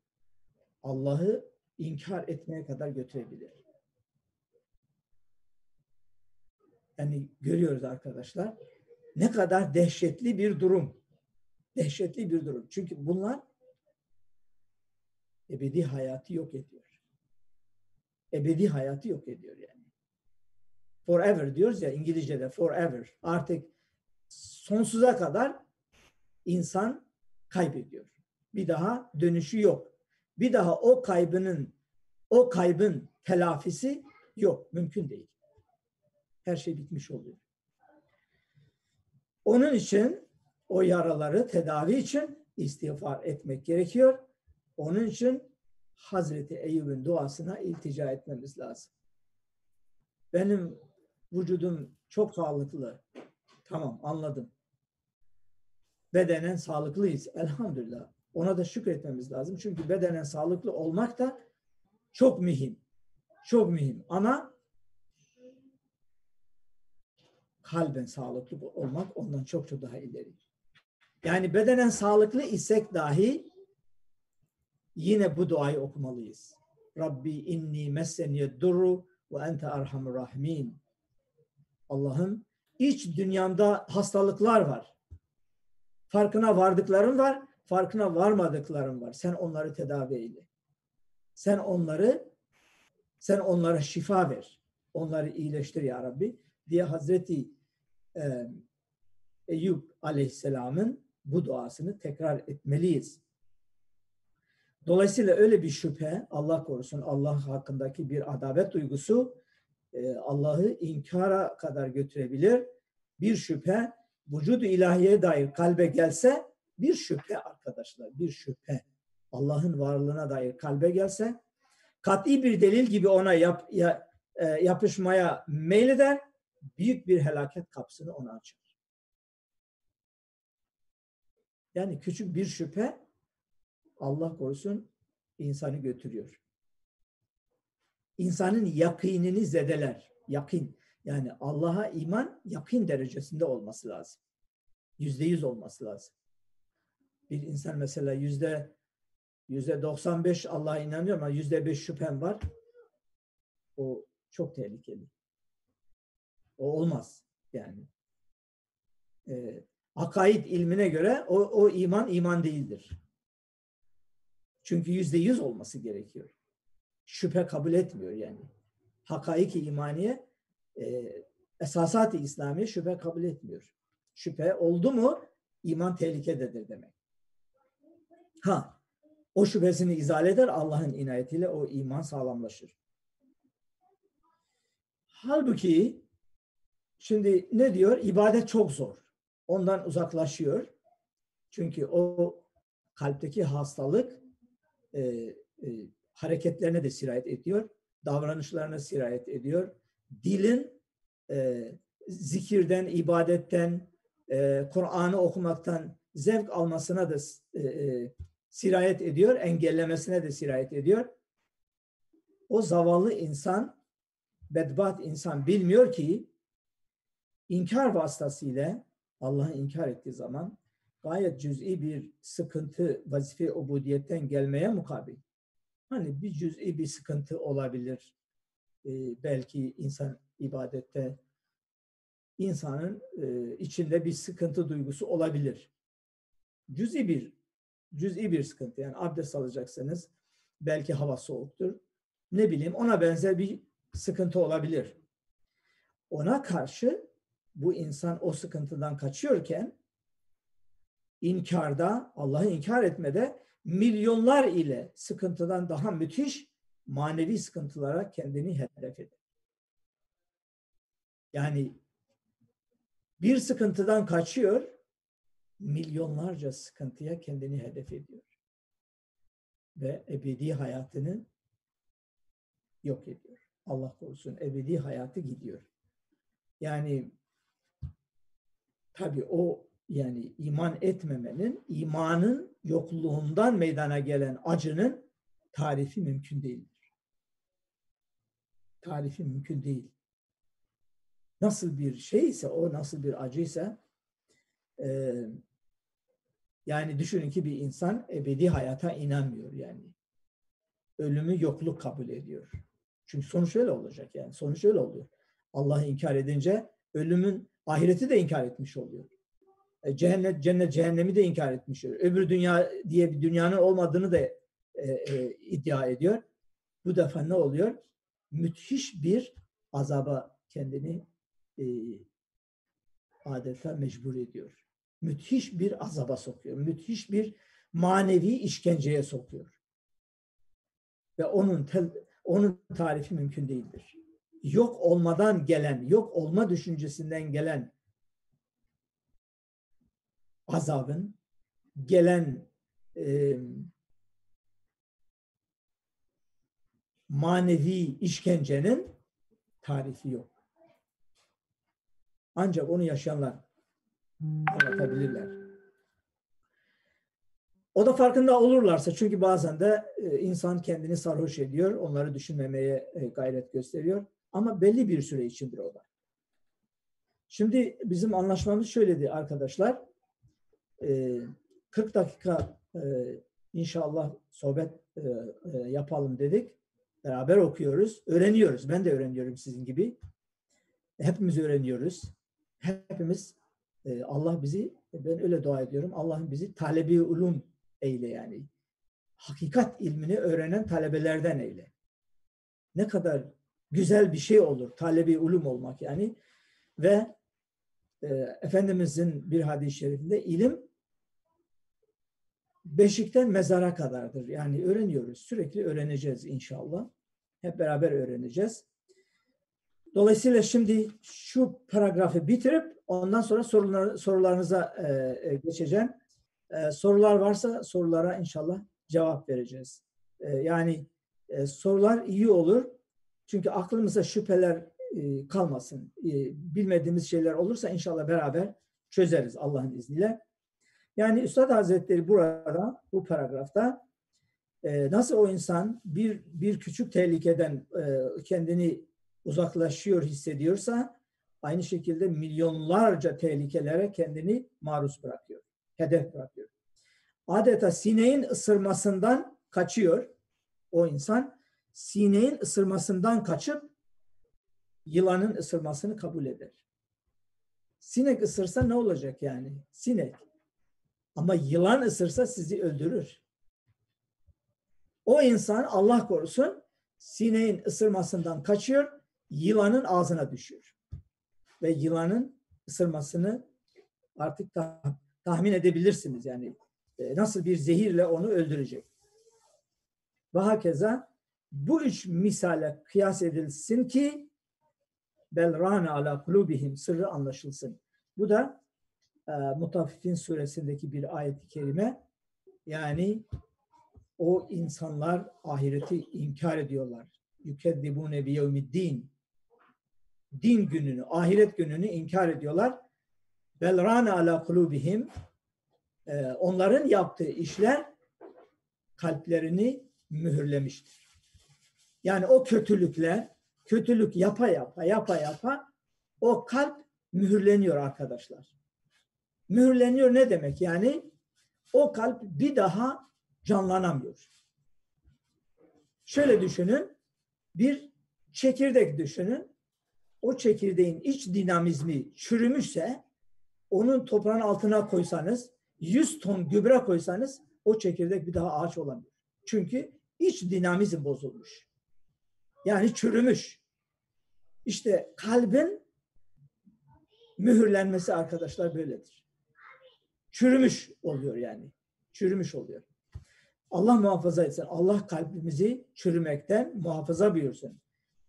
Allah'ı inkar etmeye kadar götürebilir. Yani görüyoruz arkadaşlar ne kadar dehşetli bir durum. Dehşetli bir durum. Çünkü bunlar ebedi hayatı yok ediyor. Ebedi hayatı yok ediyor yani. Forever diyoruz ya İngilizce'de forever. Artık sonsuza kadar insan kaybediyor. Bir daha dönüşü yok. Bir daha o kaybının o kaybın telafisi yok. Mümkün değil. Her şey bitmiş oluyor. Onun için o yaraları tedavi için istiğfar etmek gerekiyor. Onun için Hazreti Eyyub'un duasına iltica etmemiz lazım. Benim vücudum çok sağlıklı. Tamam anladım. Bedenen sağlıklıyız. Elhamdülillah. Ona da şükretmemiz lazım. Çünkü bedenen sağlıklı olmak da çok mühim. Çok mühim. Ama kalben sağlıklı olmak ondan çok çok daha ileri. Yani bedenen sağlıklı isek dahi yine bu duayı okumalıyız. Rabbi inni messeni durru ve ente arhamur rahimin. Allah'ım iç dünyamda hastalıklar var. Farkına vardıklarım var, farkına varmadıklarım var. Sen onları tedavi eyle. Sen onları sen onlara şifa ver. Onları iyileştir ya Rabbi diye Hazreti e, Eyüp Aleyhisselam'ın bu duasını tekrar etmeliyiz. Dolayısıyla öyle bir şüphe, Allah korusun Allah hakkındaki bir adalet duygusu Allah'ı inkara kadar götürebilir. Bir şüphe vücudu ilahiye dair kalbe gelse bir şüphe arkadaşlar, bir şüphe Allah'ın varlığına dair kalbe gelse kat'i bir delil gibi ona yap, ya, e, yapışmaya meyleder büyük bir helaket kapısını ona açar. Yani küçük bir şüphe Allah korusun insanı götürüyor. İnsanın yakinini zedeler. Yakin. Yani Allah'a iman yakin derecesinde olması lazım. Yüzde yüz olması lazım. Bir insan mesela yüzde yüzde 95 Allah'a inanıyor ama yüzde beş şüphem var. O çok tehlikeli. O olmaz yani. E, akaid ilmine göre o, o iman iman değildir. Çünkü yüzde yüz olması gerekiyor. Şüphe kabul etmiyor yani. Hakaik-i imaniye e, esasat-ı İslami şüphe kabul etmiyor. Şüphe oldu mu iman tehlikededir demek. Ha, o şüphesini izale eder Allah'ın inayetiyle o iman sağlamlaşır. Halbuki Şimdi ne diyor? İbadet çok zor. Ondan uzaklaşıyor. Çünkü o kalpteki hastalık e, e, hareketlerine de sirayet ediyor. Davranışlarına sirayet ediyor. Dilin e, zikirden, ibadetten, e, Kur'an'ı okumaktan zevk almasına da e, e, sirayet ediyor. Engellemesine de sirayet ediyor. O zavallı insan, bedbaht insan bilmiyor ki inkar vasıtasıyla Allah'ı inkar ettiği zaman gayet cüz'i bir sıkıntı vazife ubudiyetten gelmeye mukabil. Hani bir cüz'i bir sıkıntı olabilir. Ee, belki insan ibadette insanın e, içinde bir sıkıntı duygusu olabilir. Cüz'i bir cüz'i bir sıkıntı. Yani abdest alacaksınız. Belki hava soğuktur. Ne bileyim ona benzer bir sıkıntı olabilir. Ona karşı bu insan o sıkıntıdan kaçıyorken inkarda, Allah'ı inkar etmede milyonlar ile sıkıntıdan daha müthiş manevi sıkıntılara kendini hedef eder. Yani bir sıkıntıdan kaçıyor, milyonlarca sıkıntıya kendini hedef ediyor. Ve ebedi hayatını yok ediyor. Allah korusun ebedi hayatı gidiyor. Yani tabii o yani iman etmemenin, imanın yokluğundan meydana gelen acının tarifi mümkün değildir. Tarifi mümkün değil. Nasıl bir şeyse o, nasıl bir acıysa e, yani düşünün ki bir insan ebedi hayata inanmıyor yani. Ölümü yokluk kabul ediyor. Çünkü sonuç öyle olacak yani. Sonuç öyle oluyor. Allah'ı inkar edince ölümün ahireti de inkar etmiş oluyor. E, cennet, cennet, cehennemi de inkar etmiş oluyor. Öbür dünya diye bir dünyanın olmadığını da e, e, iddia ediyor. Bu defa ne oluyor? Müthiş bir azaba kendini e, adeta mecbur ediyor. Müthiş bir azaba sokuyor. Müthiş bir manevi işkenceye sokuyor. Ve onun tel, onun tarifi mümkün değildir. Yok olmadan gelen, yok olma düşüncesinden gelen azabın, gelen e, manevi işkencenin tarifi yok. Ancak onu yaşayanlar anlatabilirler. O da farkında olurlarsa çünkü bazen de e, insan kendini sarhoş ediyor, onları düşünmemeye e, gayret gösteriyor. Ama belli bir süre içindir o da. Şimdi bizim anlaşmamız şöyledi arkadaşlar. 40 dakika e, inşallah sohbet yapalım dedik. Beraber okuyoruz, öğreniyoruz. Ben de öğreniyorum sizin gibi. Hepimiz öğreniyoruz. Hepimiz Allah bizi, ben öyle dua ediyorum. Allah'ın bizi talebi ulum eyle yani. Hakikat ilmini öğrenen talebelerden eyle. Ne kadar güzel bir şey olur talebi ulum olmak yani. Ve e, Efendimizin bir hadis-i şerifinde ilim beşikten mezara kadardır. Yani öğreniyoruz. Sürekli öğreneceğiz inşallah. Hep beraber öğreneceğiz. Dolayısıyla şimdi şu paragrafı bitirip ondan sonra sorular, sorularınıza e, e geçeceğim. Ee, sorular varsa sorulara inşallah cevap vereceğiz. Ee, yani e, sorular iyi olur. Çünkü aklımıza şüpheler e, kalmasın. E, bilmediğimiz şeyler olursa inşallah beraber çözeriz Allah'ın izniyle. Yani Üstad Hazretleri burada bu paragrafta nasıl o insan bir bir küçük tehlikeden kendini uzaklaşıyor hissediyorsa aynı şekilde milyonlarca tehlikelere kendini maruz bırakıyor hedef bırakıyor. Adeta sineğin ısırmasından kaçıyor o insan. Sineğin ısırmasından kaçıp yılanın ısırmasını kabul eder. Sinek ısırsa ne olacak yani? Sinek. Ama yılan ısırsa sizi öldürür. O insan Allah korusun sineğin ısırmasından kaçıyor, yılanın ağzına düşüyor. Ve yılanın ısırmasını artık tahmin edebilirsiniz yani e, nasıl bir zehirle onu öldürecek. Ve hakeza bu üç misale kıyas edilsin ki belrane ala kulubihim sırrı anlaşılsın. Bu da e, Mutaffifin suresindeki bir ayet-i kerime. Yani o insanlar ahireti inkar ediyorlar. Yükeddibune biyevmiddin. Din gününü, ahiret gününü inkar ediyorlar. Belrane ala kulubihim e, onların yaptığı işler kalplerini mühürlemiştir. Yani o kötülükle kötülük yapa yapa yapa yapa o kalp mühürleniyor arkadaşlar. Mühürleniyor ne demek? Yani o kalp bir daha canlanamıyor. Şöyle düşünün. Bir çekirdek düşünün. O çekirdeğin iç dinamizmi çürümüşse onun toprağın altına koysanız 100 ton gübre koysanız o çekirdek bir daha ağaç olamıyor. Çünkü iç dinamizm bozulmuş. Yani çürümüş. İşte kalbin mühürlenmesi arkadaşlar böyledir. Çürümüş oluyor yani. Çürümüş oluyor. Allah muhafaza etsin. Allah kalbimizi çürümekten muhafaza buyursun.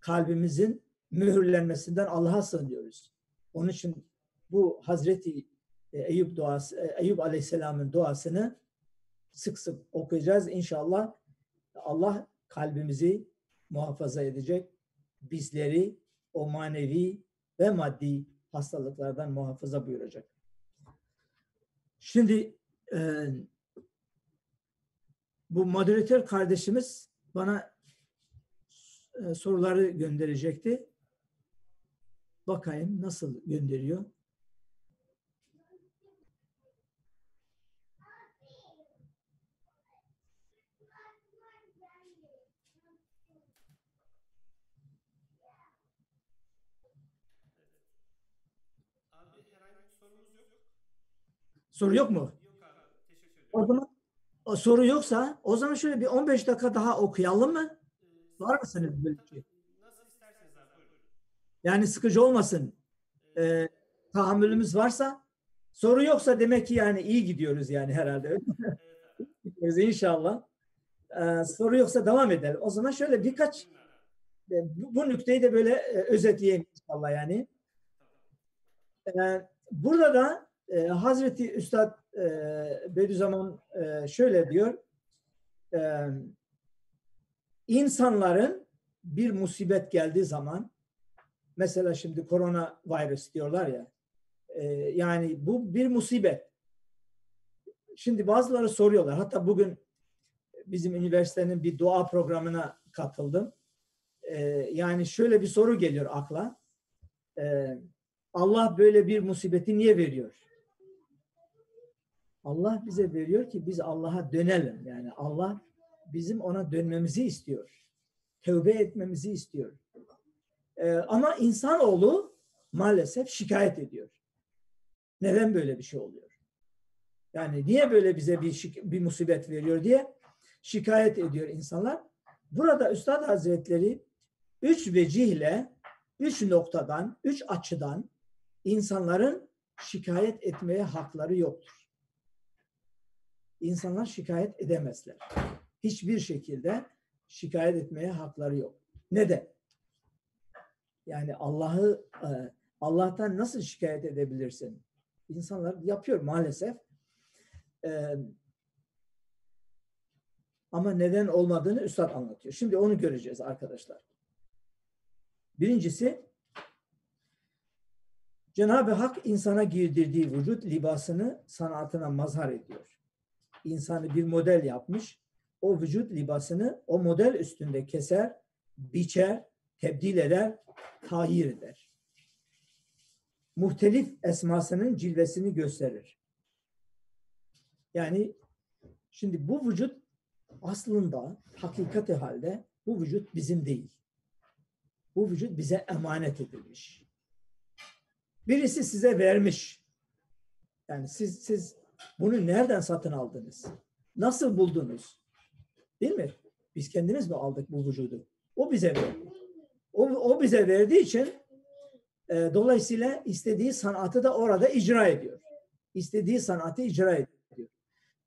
Kalbimizin mühürlenmesinden Allah'a sığınıyoruz. Onun için bu Hazreti e, Eyüp duası, e, Eyüp Aleyhisselam'ın duasını sık sık okuyacağız. İnşallah Allah kalbimizi muhafaza edecek. Bizleri o manevi ve maddi hastalıklardan muhafaza buyuracak. Şimdi e, bu moderatör kardeşimiz bana soruları gönderecekti. Bakayım nasıl gönderiyor. Soru yok mu? O zaman o soru yoksa o zaman şöyle bir 15 dakika daha okuyalım mı? Var mısınız böyle bir şey? Yani sıkıcı olmasın. Ee, tahammülümüz varsa soru yoksa demek ki yani iyi gidiyoruz yani herhalde. gidiyoruz inşallah. Ee, soru yoksa devam edelim. O zaman şöyle birkaç e, bu, bu nükteyi de böyle e, özetleyeyim inşallah yani. Ee, burada da e, Hazreti Üstad e, Bediüzzaman e, şöyle diyor. E, insanların bir musibet geldiği zaman mesela şimdi korona virüs diyorlar ya e, yani bu bir musibet. Şimdi bazıları soruyorlar. Hatta bugün bizim üniversitenin bir dua programına katıldım. E, yani şöyle bir soru geliyor akla. E, Allah böyle bir musibeti niye veriyor? Allah bize veriyor ki biz Allah'a dönelim. Yani Allah bizim ona dönmemizi istiyor. Tövbe etmemizi istiyor. Ee, ama insanoğlu maalesef şikayet ediyor. Neden böyle bir şey oluyor? Yani niye böyle bize bir, bir musibet veriyor diye şikayet ediyor insanlar. Burada Üstad Hazretleri üç vecihle, üç noktadan, üç açıdan insanların şikayet etmeye hakları yoktur insanlar şikayet edemezler. Hiçbir şekilde şikayet etmeye hakları yok. Neden? Yani Allah'ı e, Allah'tan nasıl şikayet edebilirsin? İnsanlar yapıyor maalesef. Ee, ama neden olmadığını Üstad anlatıyor. Şimdi onu göreceğiz arkadaşlar. Birincisi Cenab-ı Hak insana girdirdiği vücut libasını sanatına mazhar ediyor insanı bir model yapmış. O vücut libasını o model üstünde keser, biçer, tebdil eder, tahir eder. Muhtelif esmasının cilvesini gösterir. Yani şimdi bu vücut aslında hakikati halde bu vücut bizim değil. Bu vücut bize emanet edilmiş. Birisi size vermiş. Yani siz siz bunu nereden satın aldınız? Nasıl buldunuz? Değil mi? Biz kendimiz mi aldık bu vücudu? O bize verdi. O, o bize verdiği için e, dolayısıyla istediği sanatı da orada icra ediyor. İstediği sanatı icra ediyor.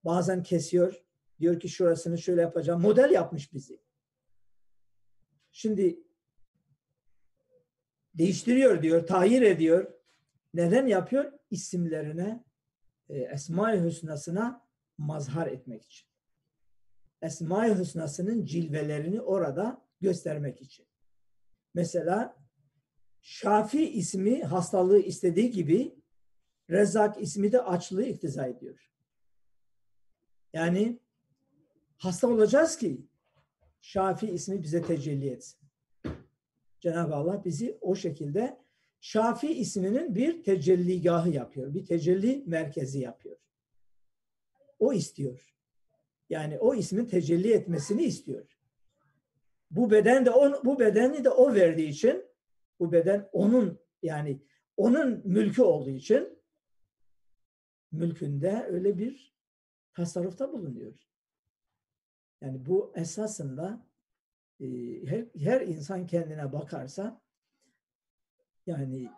Bazen kesiyor. Diyor ki şurasını şöyle yapacağım. Model yapmış bizi. Şimdi değiştiriyor diyor, tahir ediyor. Neden yapıyor? İsimlerine e, Esma-i Hüsna'sına mazhar etmek için. Esma-i Hüsna'sının cilvelerini orada göstermek için. Mesela Şafi ismi hastalığı istediği gibi Rezzak ismi de açlığı iktiza ediyor. Yani hasta olacağız ki Şafi ismi bize tecelli etsin. Cenab-ı Allah bizi o şekilde Şafi isminin bir tecelligahı yapıyor. Bir tecelli merkezi yapıyor. O istiyor. Yani o ismin tecelli etmesini istiyor. Bu beden de on, bu bedeni de o verdiği için bu beden onun yani onun mülkü olduğu için mülkünde öyle bir tasarrufta bulunuyor. Yani bu esasında e, her, her insan kendine bakarsa yani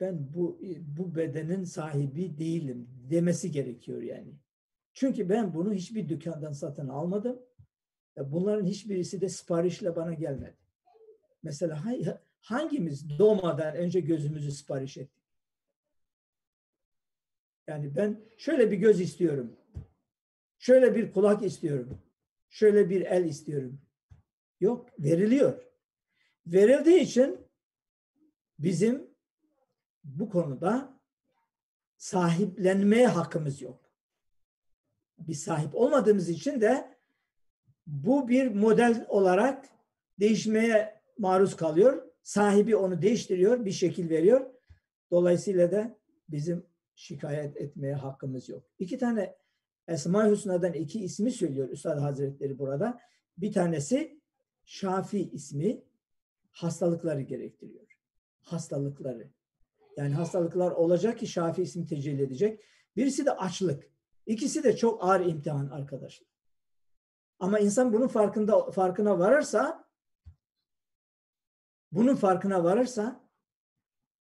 ben bu bu bedenin sahibi değilim demesi gerekiyor yani. Çünkü ben bunu hiçbir dükkandan satın almadım. Bunların hiçbirisi de siparişle bana gelmedi. Mesela hangimiz doğmadan önce gözümüzü sipariş ettik? Yani ben şöyle bir göz istiyorum. Şöyle bir kulak istiyorum. Şöyle bir el istiyorum. Yok, veriliyor. Verildiği için bizim bu konuda sahiplenmeye hakkımız yok. Biz sahip olmadığımız için de bu bir model olarak değişmeye maruz kalıyor. Sahibi onu değiştiriyor, bir şekil veriyor. Dolayısıyla da bizim şikayet etmeye hakkımız yok. İki tane Esma-i Hüsna'dan iki ismi söylüyor Üstad Hazretleri burada. Bir tanesi Şafi ismi hastalıkları gerektiriyor. Hastalıkları. Yani hastalıklar olacak ki Şafi ismi tecelli edecek. Birisi de açlık. İkisi de çok ağır imtihan arkadaşlar. Ama insan bunun farkında farkına varırsa bunun farkına varırsa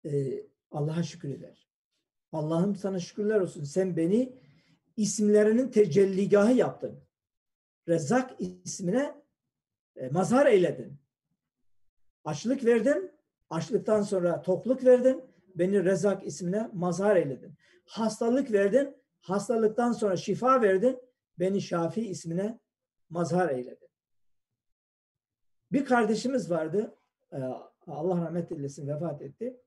e, Allah'a şükür eder. Allah'ım sana şükürler olsun. Sen beni isimlerinin tecelligahı yaptın. Rezzak ismine e, mazhar eyledin. Açlık verdin. Açlıktan sonra tokluk verdin. Beni Rezzak ismine mazhar eyledin. Hastalık verdin. Hastalıktan sonra şifa verdin. Beni Şafi ismine mazhar eyledin. Bir kardeşimiz vardı. E, Allah rahmet eylesin vefat etti.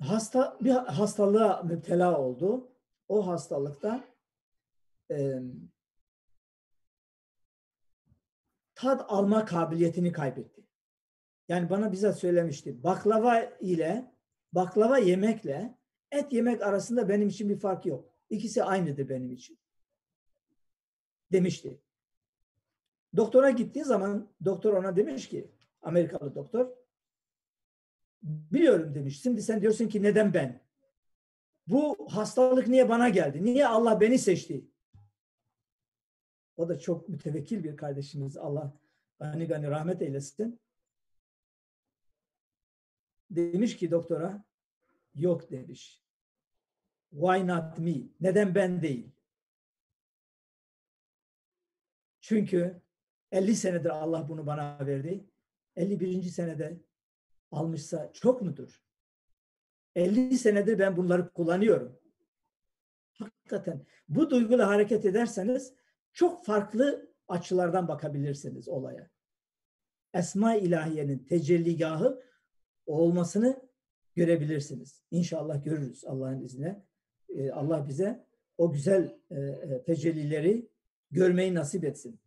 hasta bir hastalığa müptela oldu. O hastalıkta e, tad alma kabiliyetini kaybetti. Yani bana bize söylemişti. Baklava ile baklava yemekle et yemek arasında benim için bir fark yok. İkisi aynıdır benim için. Demişti. Doktora gittiği zaman doktor ona demiş ki Amerikalı doktor Biliyorum demiş. Şimdi sen diyorsun ki neden ben? Bu hastalık niye bana geldi? Niye Allah beni seçti? O da çok mütevekkil bir kardeşimiz. Allah gani gani rahmet eylesin. Demiş ki doktora yok demiş. Why not me? Neden ben değil? Çünkü 50 senedir Allah bunu bana verdi. 51. senede almışsa çok mudur? 50 senedir ben bunları kullanıyorum. Hakikaten bu duyguyla hareket ederseniz çok farklı açılardan bakabilirsiniz olaya. Esma ilahiyenin tecelligahı olmasını görebilirsiniz. İnşallah görürüz Allah'ın izniyle. Ee, Allah bize o güzel e, e, tecellileri görmeyi nasip etsin.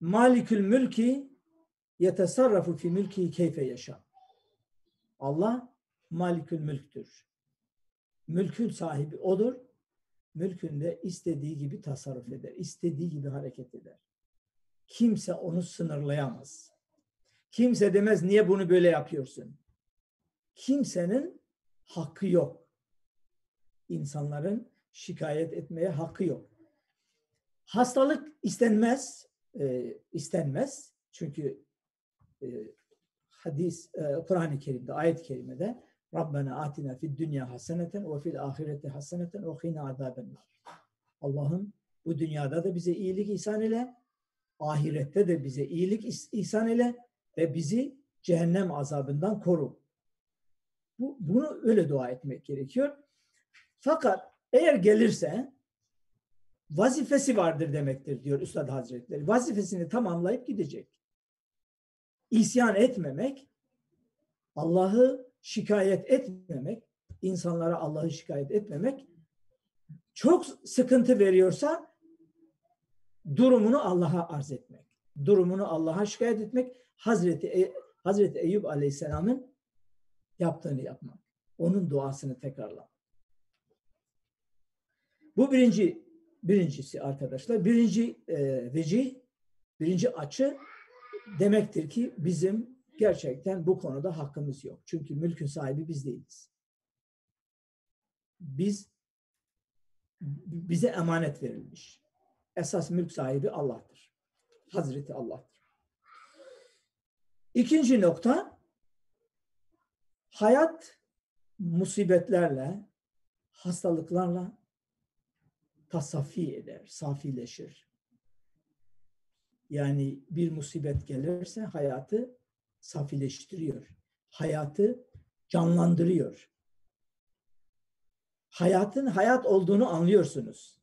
Malikül mülki yetesarrafu fi mülki keyfe yaşa. Allah malikül mülktür. Mülkün sahibi odur. Mülkünde istediği gibi tasarruf eder. istediği gibi hareket eder. Kimse onu sınırlayamaz. Kimse demez niye bunu böyle yapıyorsun? Kimsenin hakkı yok. İnsanların şikayet etmeye hakkı yok. Hastalık istenmez, e, istenmez. Çünkü e, hadis, e, Kur'an-ı Kerim'de, ayet-i kerimede Rabbena atina fid dünya haseneten ve fil ahireti haseneten ve qina azabennar. Allah'ım bu dünyada da bize iyilik ihsan ile, ahirette de bize iyilik ihsan ile ve bizi cehennem azabından koru. Bu, bunu öyle dua etmek gerekiyor. Fakat eğer gelirse vazifesi vardır demektir diyor Üstad Hazretleri. Vazifesini tamamlayıp gidecek isyan etmemek, Allah'ı şikayet etmemek, insanlara Allah'ı şikayet etmemek çok sıkıntı veriyorsa durumunu Allah'a arz etmek. Durumunu Allah'a şikayet etmek Hazreti e Hazreti Eyüp Aleyhisselam'ın yaptığını yapmak. Onun duasını tekrarlamak. Bu birinci birincisi arkadaşlar. Birinci e, vecih, birinci açı demektir ki bizim gerçekten bu konuda hakkımız yok. Çünkü mülkün sahibi biz değiliz. Biz bize emanet verilmiş. Esas mülk sahibi Allah'tır. Hazreti Allah'tır. İkinci nokta hayat musibetlerle, hastalıklarla tasaffi eder, safileşir. Yani bir musibet gelirse hayatı safileştiriyor. Hayatı canlandırıyor. Hayatın hayat olduğunu anlıyorsunuz.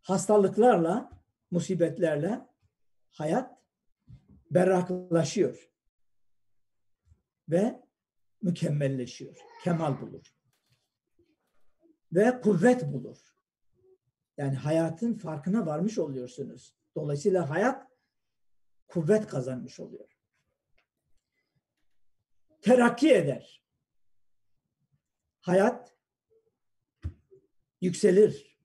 Hastalıklarla, musibetlerle hayat berraklaşıyor ve mükemmelleşiyor, kemal bulur ve kuvvet bulur. Yani hayatın farkına varmış oluyorsunuz. Dolayısıyla hayat kuvvet kazanmış oluyor. Terakki eder. Hayat yükselir.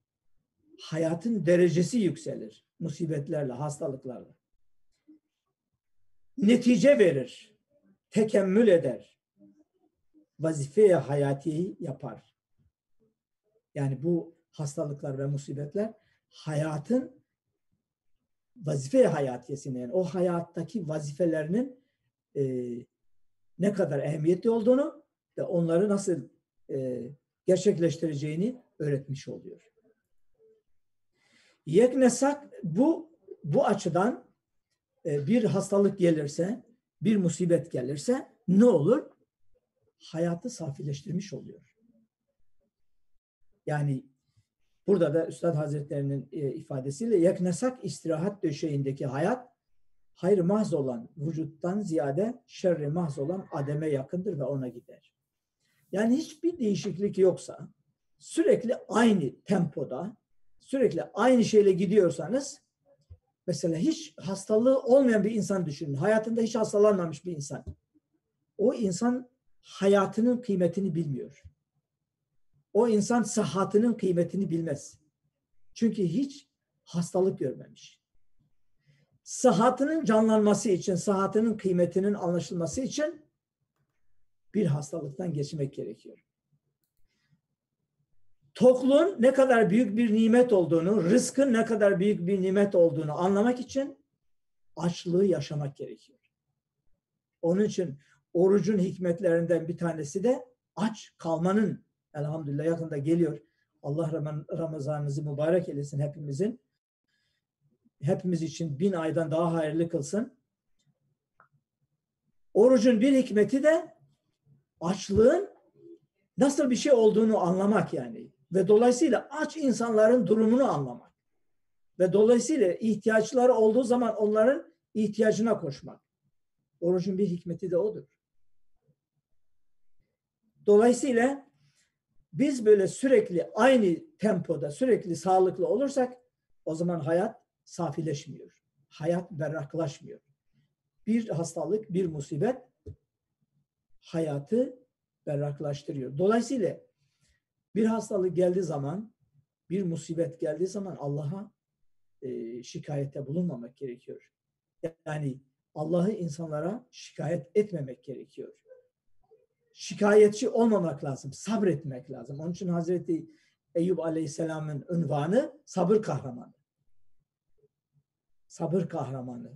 Hayatın derecesi yükselir. Musibetlerle, hastalıklarla. Netice verir. Tekemmül eder. Vazifeye hayati yapar. Yani bu hastalıklar ve musibetler hayatın vazife hayatiyesini yani o hayattaki vazifelerinin e, ne kadar ehemmiyetli olduğunu ve onları nasıl e, gerçekleştireceğini öğretmiş oluyor. Yeknesak bu bu açıdan e, bir hastalık gelirse, bir musibet gelirse ne olur? Hayatı safileştirmiş oluyor. Yani burada da Üstad Hazretlerinin e, ifadesiyle yeknesak istirahat döşeğindeki hayat hayır mahz olan vücuttan ziyade şerri mahz olan ademe yakındır ve ona gider. Yani hiçbir değişiklik yoksa sürekli aynı tempoda sürekli aynı şeyle gidiyorsanız mesela hiç hastalığı olmayan bir insan düşünün. Hayatında hiç hastalanmamış bir insan. O insan hayatının kıymetini bilmiyor. O insan sıhhatinin kıymetini bilmez. Çünkü hiç hastalık görmemiş. Sıhhatinin canlanması için, sıhhatinin kıymetinin anlaşılması için bir hastalıktan geçmek gerekiyor. Tokluğun ne kadar büyük bir nimet olduğunu, rızkın ne kadar büyük bir nimet olduğunu anlamak için açlığı yaşamak gerekiyor. Onun için orucun hikmetlerinden bir tanesi de aç kalmanın elhamdülillah yakında geliyor. Allah Ramazanınızı mübarek eylesin hepimizin. Hepimiz için bin aydan daha hayırlı kılsın. Orucun bir hikmeti de açlığın nasıl bir şey olduğunu anlamak yani. Ve dolayısıyla aç insanların durumunu anlamak. Ve dolayısıyla ihtiyaçları olduğu zaman onların ihtiyacına koşmak. Orucun bir hikmeti de odur. Dolayısıyla biz böyle sürekli aynı tempoda, sürekli sağlıklı olursak o zaman hayat safileşmiyor. Hayat berraklaşmıyor. Bir hastalık, bir musibet hayatı berraklaştırıyor. Dolayısıyla bir hastalık geldiği zaman, bir musibet geldiği zaman Allah'a e, şikayette bulunmamak gerekiyor. Yani Allah'ı insanlara şikayet etmemek gerekiyor. Şikayetçi olmamak lazım, sabretmek lazım. Onun için Hazreti Eyüp Aleyhisselam'ın ünvanı sabır kahramanı. Sabır kahramanı.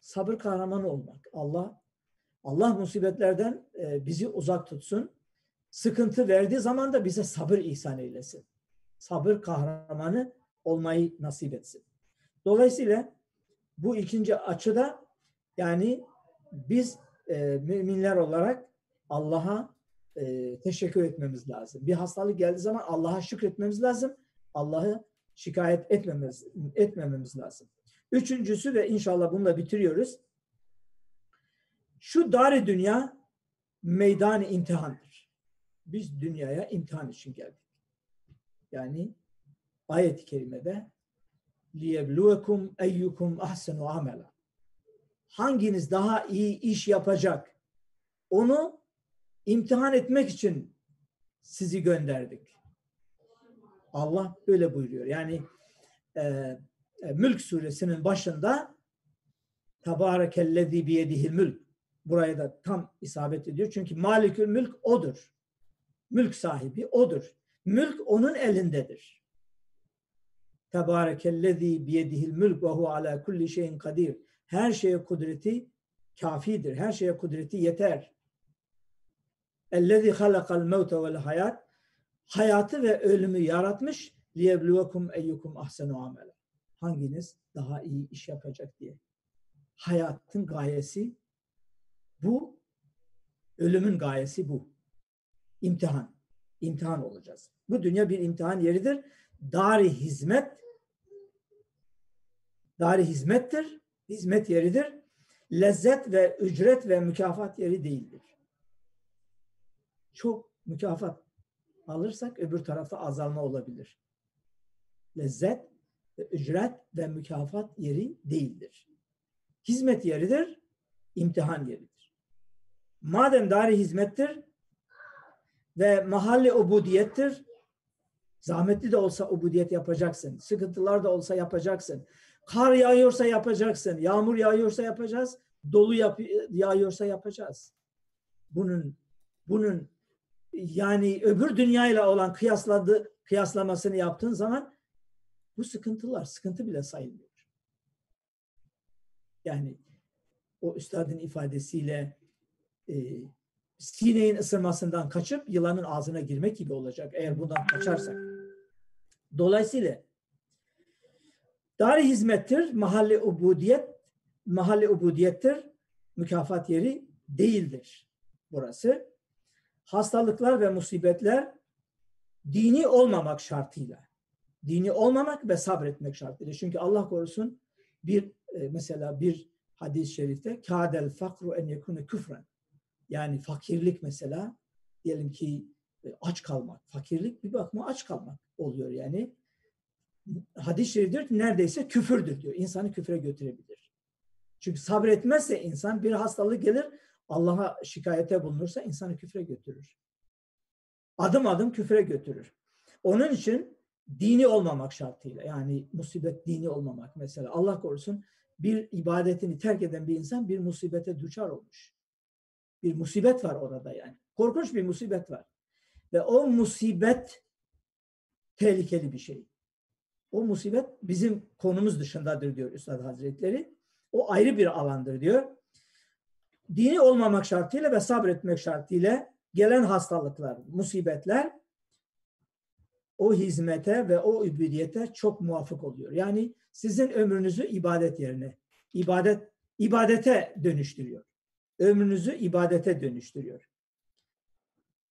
Sabır kahramanı olmak. Allah Allah musibetlerden e, bizi uzak tutsun. Sıkıntı verdiği zaman da bize sabır ihsan eylesin. Sabır kahramanı olmayı nasip etsin. Dolayısıyla bu ikinci açıda yani biz e, müminler olarak Allah'a e, teşekkür etmemiz lazım. Bir hastalık geldiği zaman Allah'a şükretmemiz lazım. Allah'ı şikayet etmemiz, etmememiz lazım. Üçüncüsü ve inşallah bununla bitiriyoruz. Şu dar dünya meydan imtihandır. Biz dünyaya imtihan için geldik. Yani ayet-i kerimede liyebluvekum eyyukum ahsenu amela. Hanginiz daha iyi iş yapacak? Onu imtihan etmek için sizi gönderdik. Allah böyle buyuruyor. Yani e, e, Mülk suresinin başında Tebarekellezi biyedihil mülk buraya da tam isabet ediyor. Çünkü malikül mülk odur. Mülk sahibi odur. Mülk onun elindedir. Tebarekellezi biyedihil mülk ve hu ala kulli şeyin kadir. Her şeye kudreti kafidir. Her şeye kudreti yeter. Halakal mevte vel hayat. Hayatı ve ölümü yaratmış. Liyebluvekum eyyukum ahsenu amele. Hanginiz daha iyi iş yapacak diye. Hayatın gayesi bu, ölümün gayesi bu. İmtihan. İmtihan olacağız. Bu dünya bir imtihan yeridir. Dari hizmet dari hizmettir. Hizmet yeridir. Lezzet ve ücret ve mükafat yeri değildir. Çok mükafat alırsak öbür tarafta azalma olabilir. Lezzet ücret ve mükafat yeri değildir. Hizmet yeridir, imtihan yeridir. Madem dari hizmettir ve mahalle ubudiyettir, zahmetli de olsa ubudiyet yapacaksın, sıkıntılar da olsa yapacaksın, kar yağıyorsa yapacaksın, yağmur yağıyorsa yapacağız, dolu yap yağıyorsa yapacağız. Bunun bunun yani öbür dünyayla olan kıyasladı kıyaslamasını yaptığın zaman bu sıkıntılar sıkıntı bile sayılmıyor. Yani o üstadın ifadesiyle e, sineğin ısırmasından kaçıp yılanın ağzına girmek gibi olacak eğer bundan kaçarsak. Dolayısıyla dari hizmettir, mahalle ubudiyet, mahalle ubudiyettir, mükafat yeri değildir burası. Hastalıklar ve musibetler dini olmamak şartıyla, dini olmamak ve sabretmek şartıyla. Çünkü Allah korusun bir e, mesela bir hadis-i şerifte kadel fakru en yekune küfren. Yani fakirlik mesela diyelim ki e, aç kalmak. Fakirlik bir bakma aç kalmak oluyor yani. Hadis-i şerif diyor ki neredeyse küfürdür diyor. İnsanı küfre götürebilir. Çünkü sabretmezse insan bir hastalık gelir Allah'a şikayete bulunursa insanı küfre götürür. Adım adım küfre götürür. Onun için dini olmamak şartıyla yani musibet dini olmamak mesela Allah korusun bir ibadetini terk eden bir insan bir musibete duçar olmuş. Bir musibet var orada yani. Korkunç bir musibet var. Ve o musibet tehlikeli bir şey. O musibet bizim konumuz dışındadır diyor Üstad Hazretleri. O ayrı bir alandır diyor. Dini olmamak şartıyla ve sabretmek şartıyla gelen hastalıklar, musibetler o hizmete ve o übüdiyete çok muvafık oluyor. Yani sizin ömrünüzü ibadet yerine, ibadet ibadete dönüştürüyor. Ömrünüzü ibadete dönüştürüyor.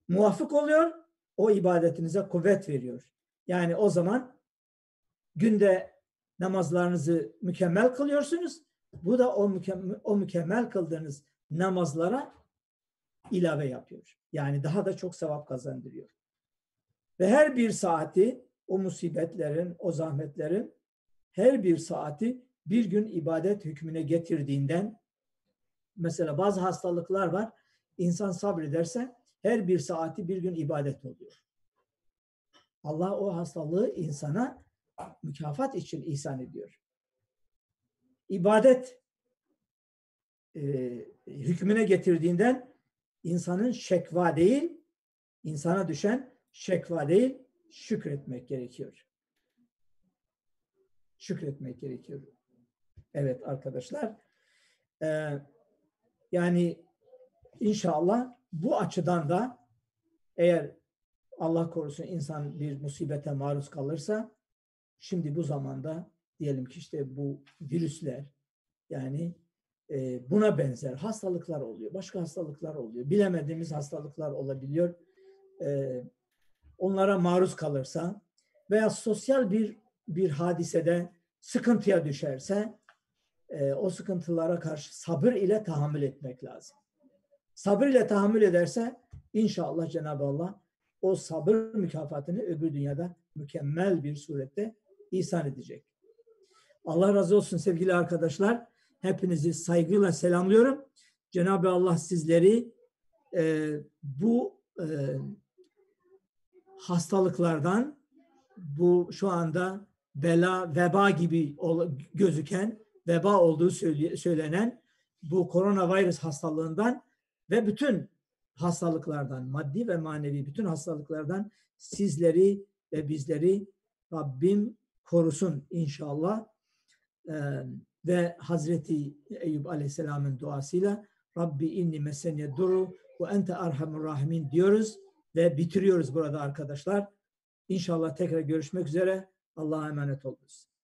Muvafık oluyor, o ibadetinize kuvvet veriyor. Yani o zaman günde namazlarınızı mükemmel kılıyorsunuz. Bu da o mükemmel, o mükemmel kıldığınız namazlara ilave yapıyor. Yani daha da çok sevap kazandırıyor. Ve her bir saati o musibetlerin, o zahmetlerin her bir saati bir gün ibadet hükmüne getirdiğinden mesela bazı hastalıklar var. İnsan sabrederse her bir saati bir gün ibadet oluyor. Allah o hastalığı insana mükafat için ihsan ediyor. İbadet e, hükmüne getirdiğinden insanın şekva değil, insana düşen şekva değil, şükretmek gerekiyor. Şükretmek gerekiyor. Evet arkadaşlar. E, yani inşallah bu açıdan da eğer Allah korusun insan bir musibete maruz kalırsa şimdi bu zamanda diyelim ki işte bu virüsler yani buna benzer hastalıklar oluyor. Başka hastalıklar oluyor. Bilemediğimiz hastalıklar olabiliyor. Onlara maruz kalırsa veya sosyal bir bir hadisede sıkıntıya düşerse o sıkıntılara karşı sabır ile tahammül etmek lazım. Sabır ile tahammül ederse inşallah Cenab-ı Allah o sabır mükafatını öbür dünyada mükemmel bir surette ihsan edecek. Allah razı olsun sevgili arkadaşlar. Hepinizi saygıyla selamlıyorum. Cenab-ı Allah sizleri e, bu e, hastalıklardan, bu şu anda bela, veba gibi gözüken, veba olduğu söylenen bu koronavirüs hastalığından ve bütün hastalıklardan, maddi ve manevi bütün hastalıklardan sizleri ve bizleri Rabbim korusun inşallah. Ee, ve Hazreti Eyüp Aleyhisselam'ın duasıyla Rabbi inni mesene duru ve ente arhamur rahimin diyoruz ve bitiriyoruz burada arkadaşlar. İnşallah tekrar görüşmek üzere. Allah'a emanet olunuz.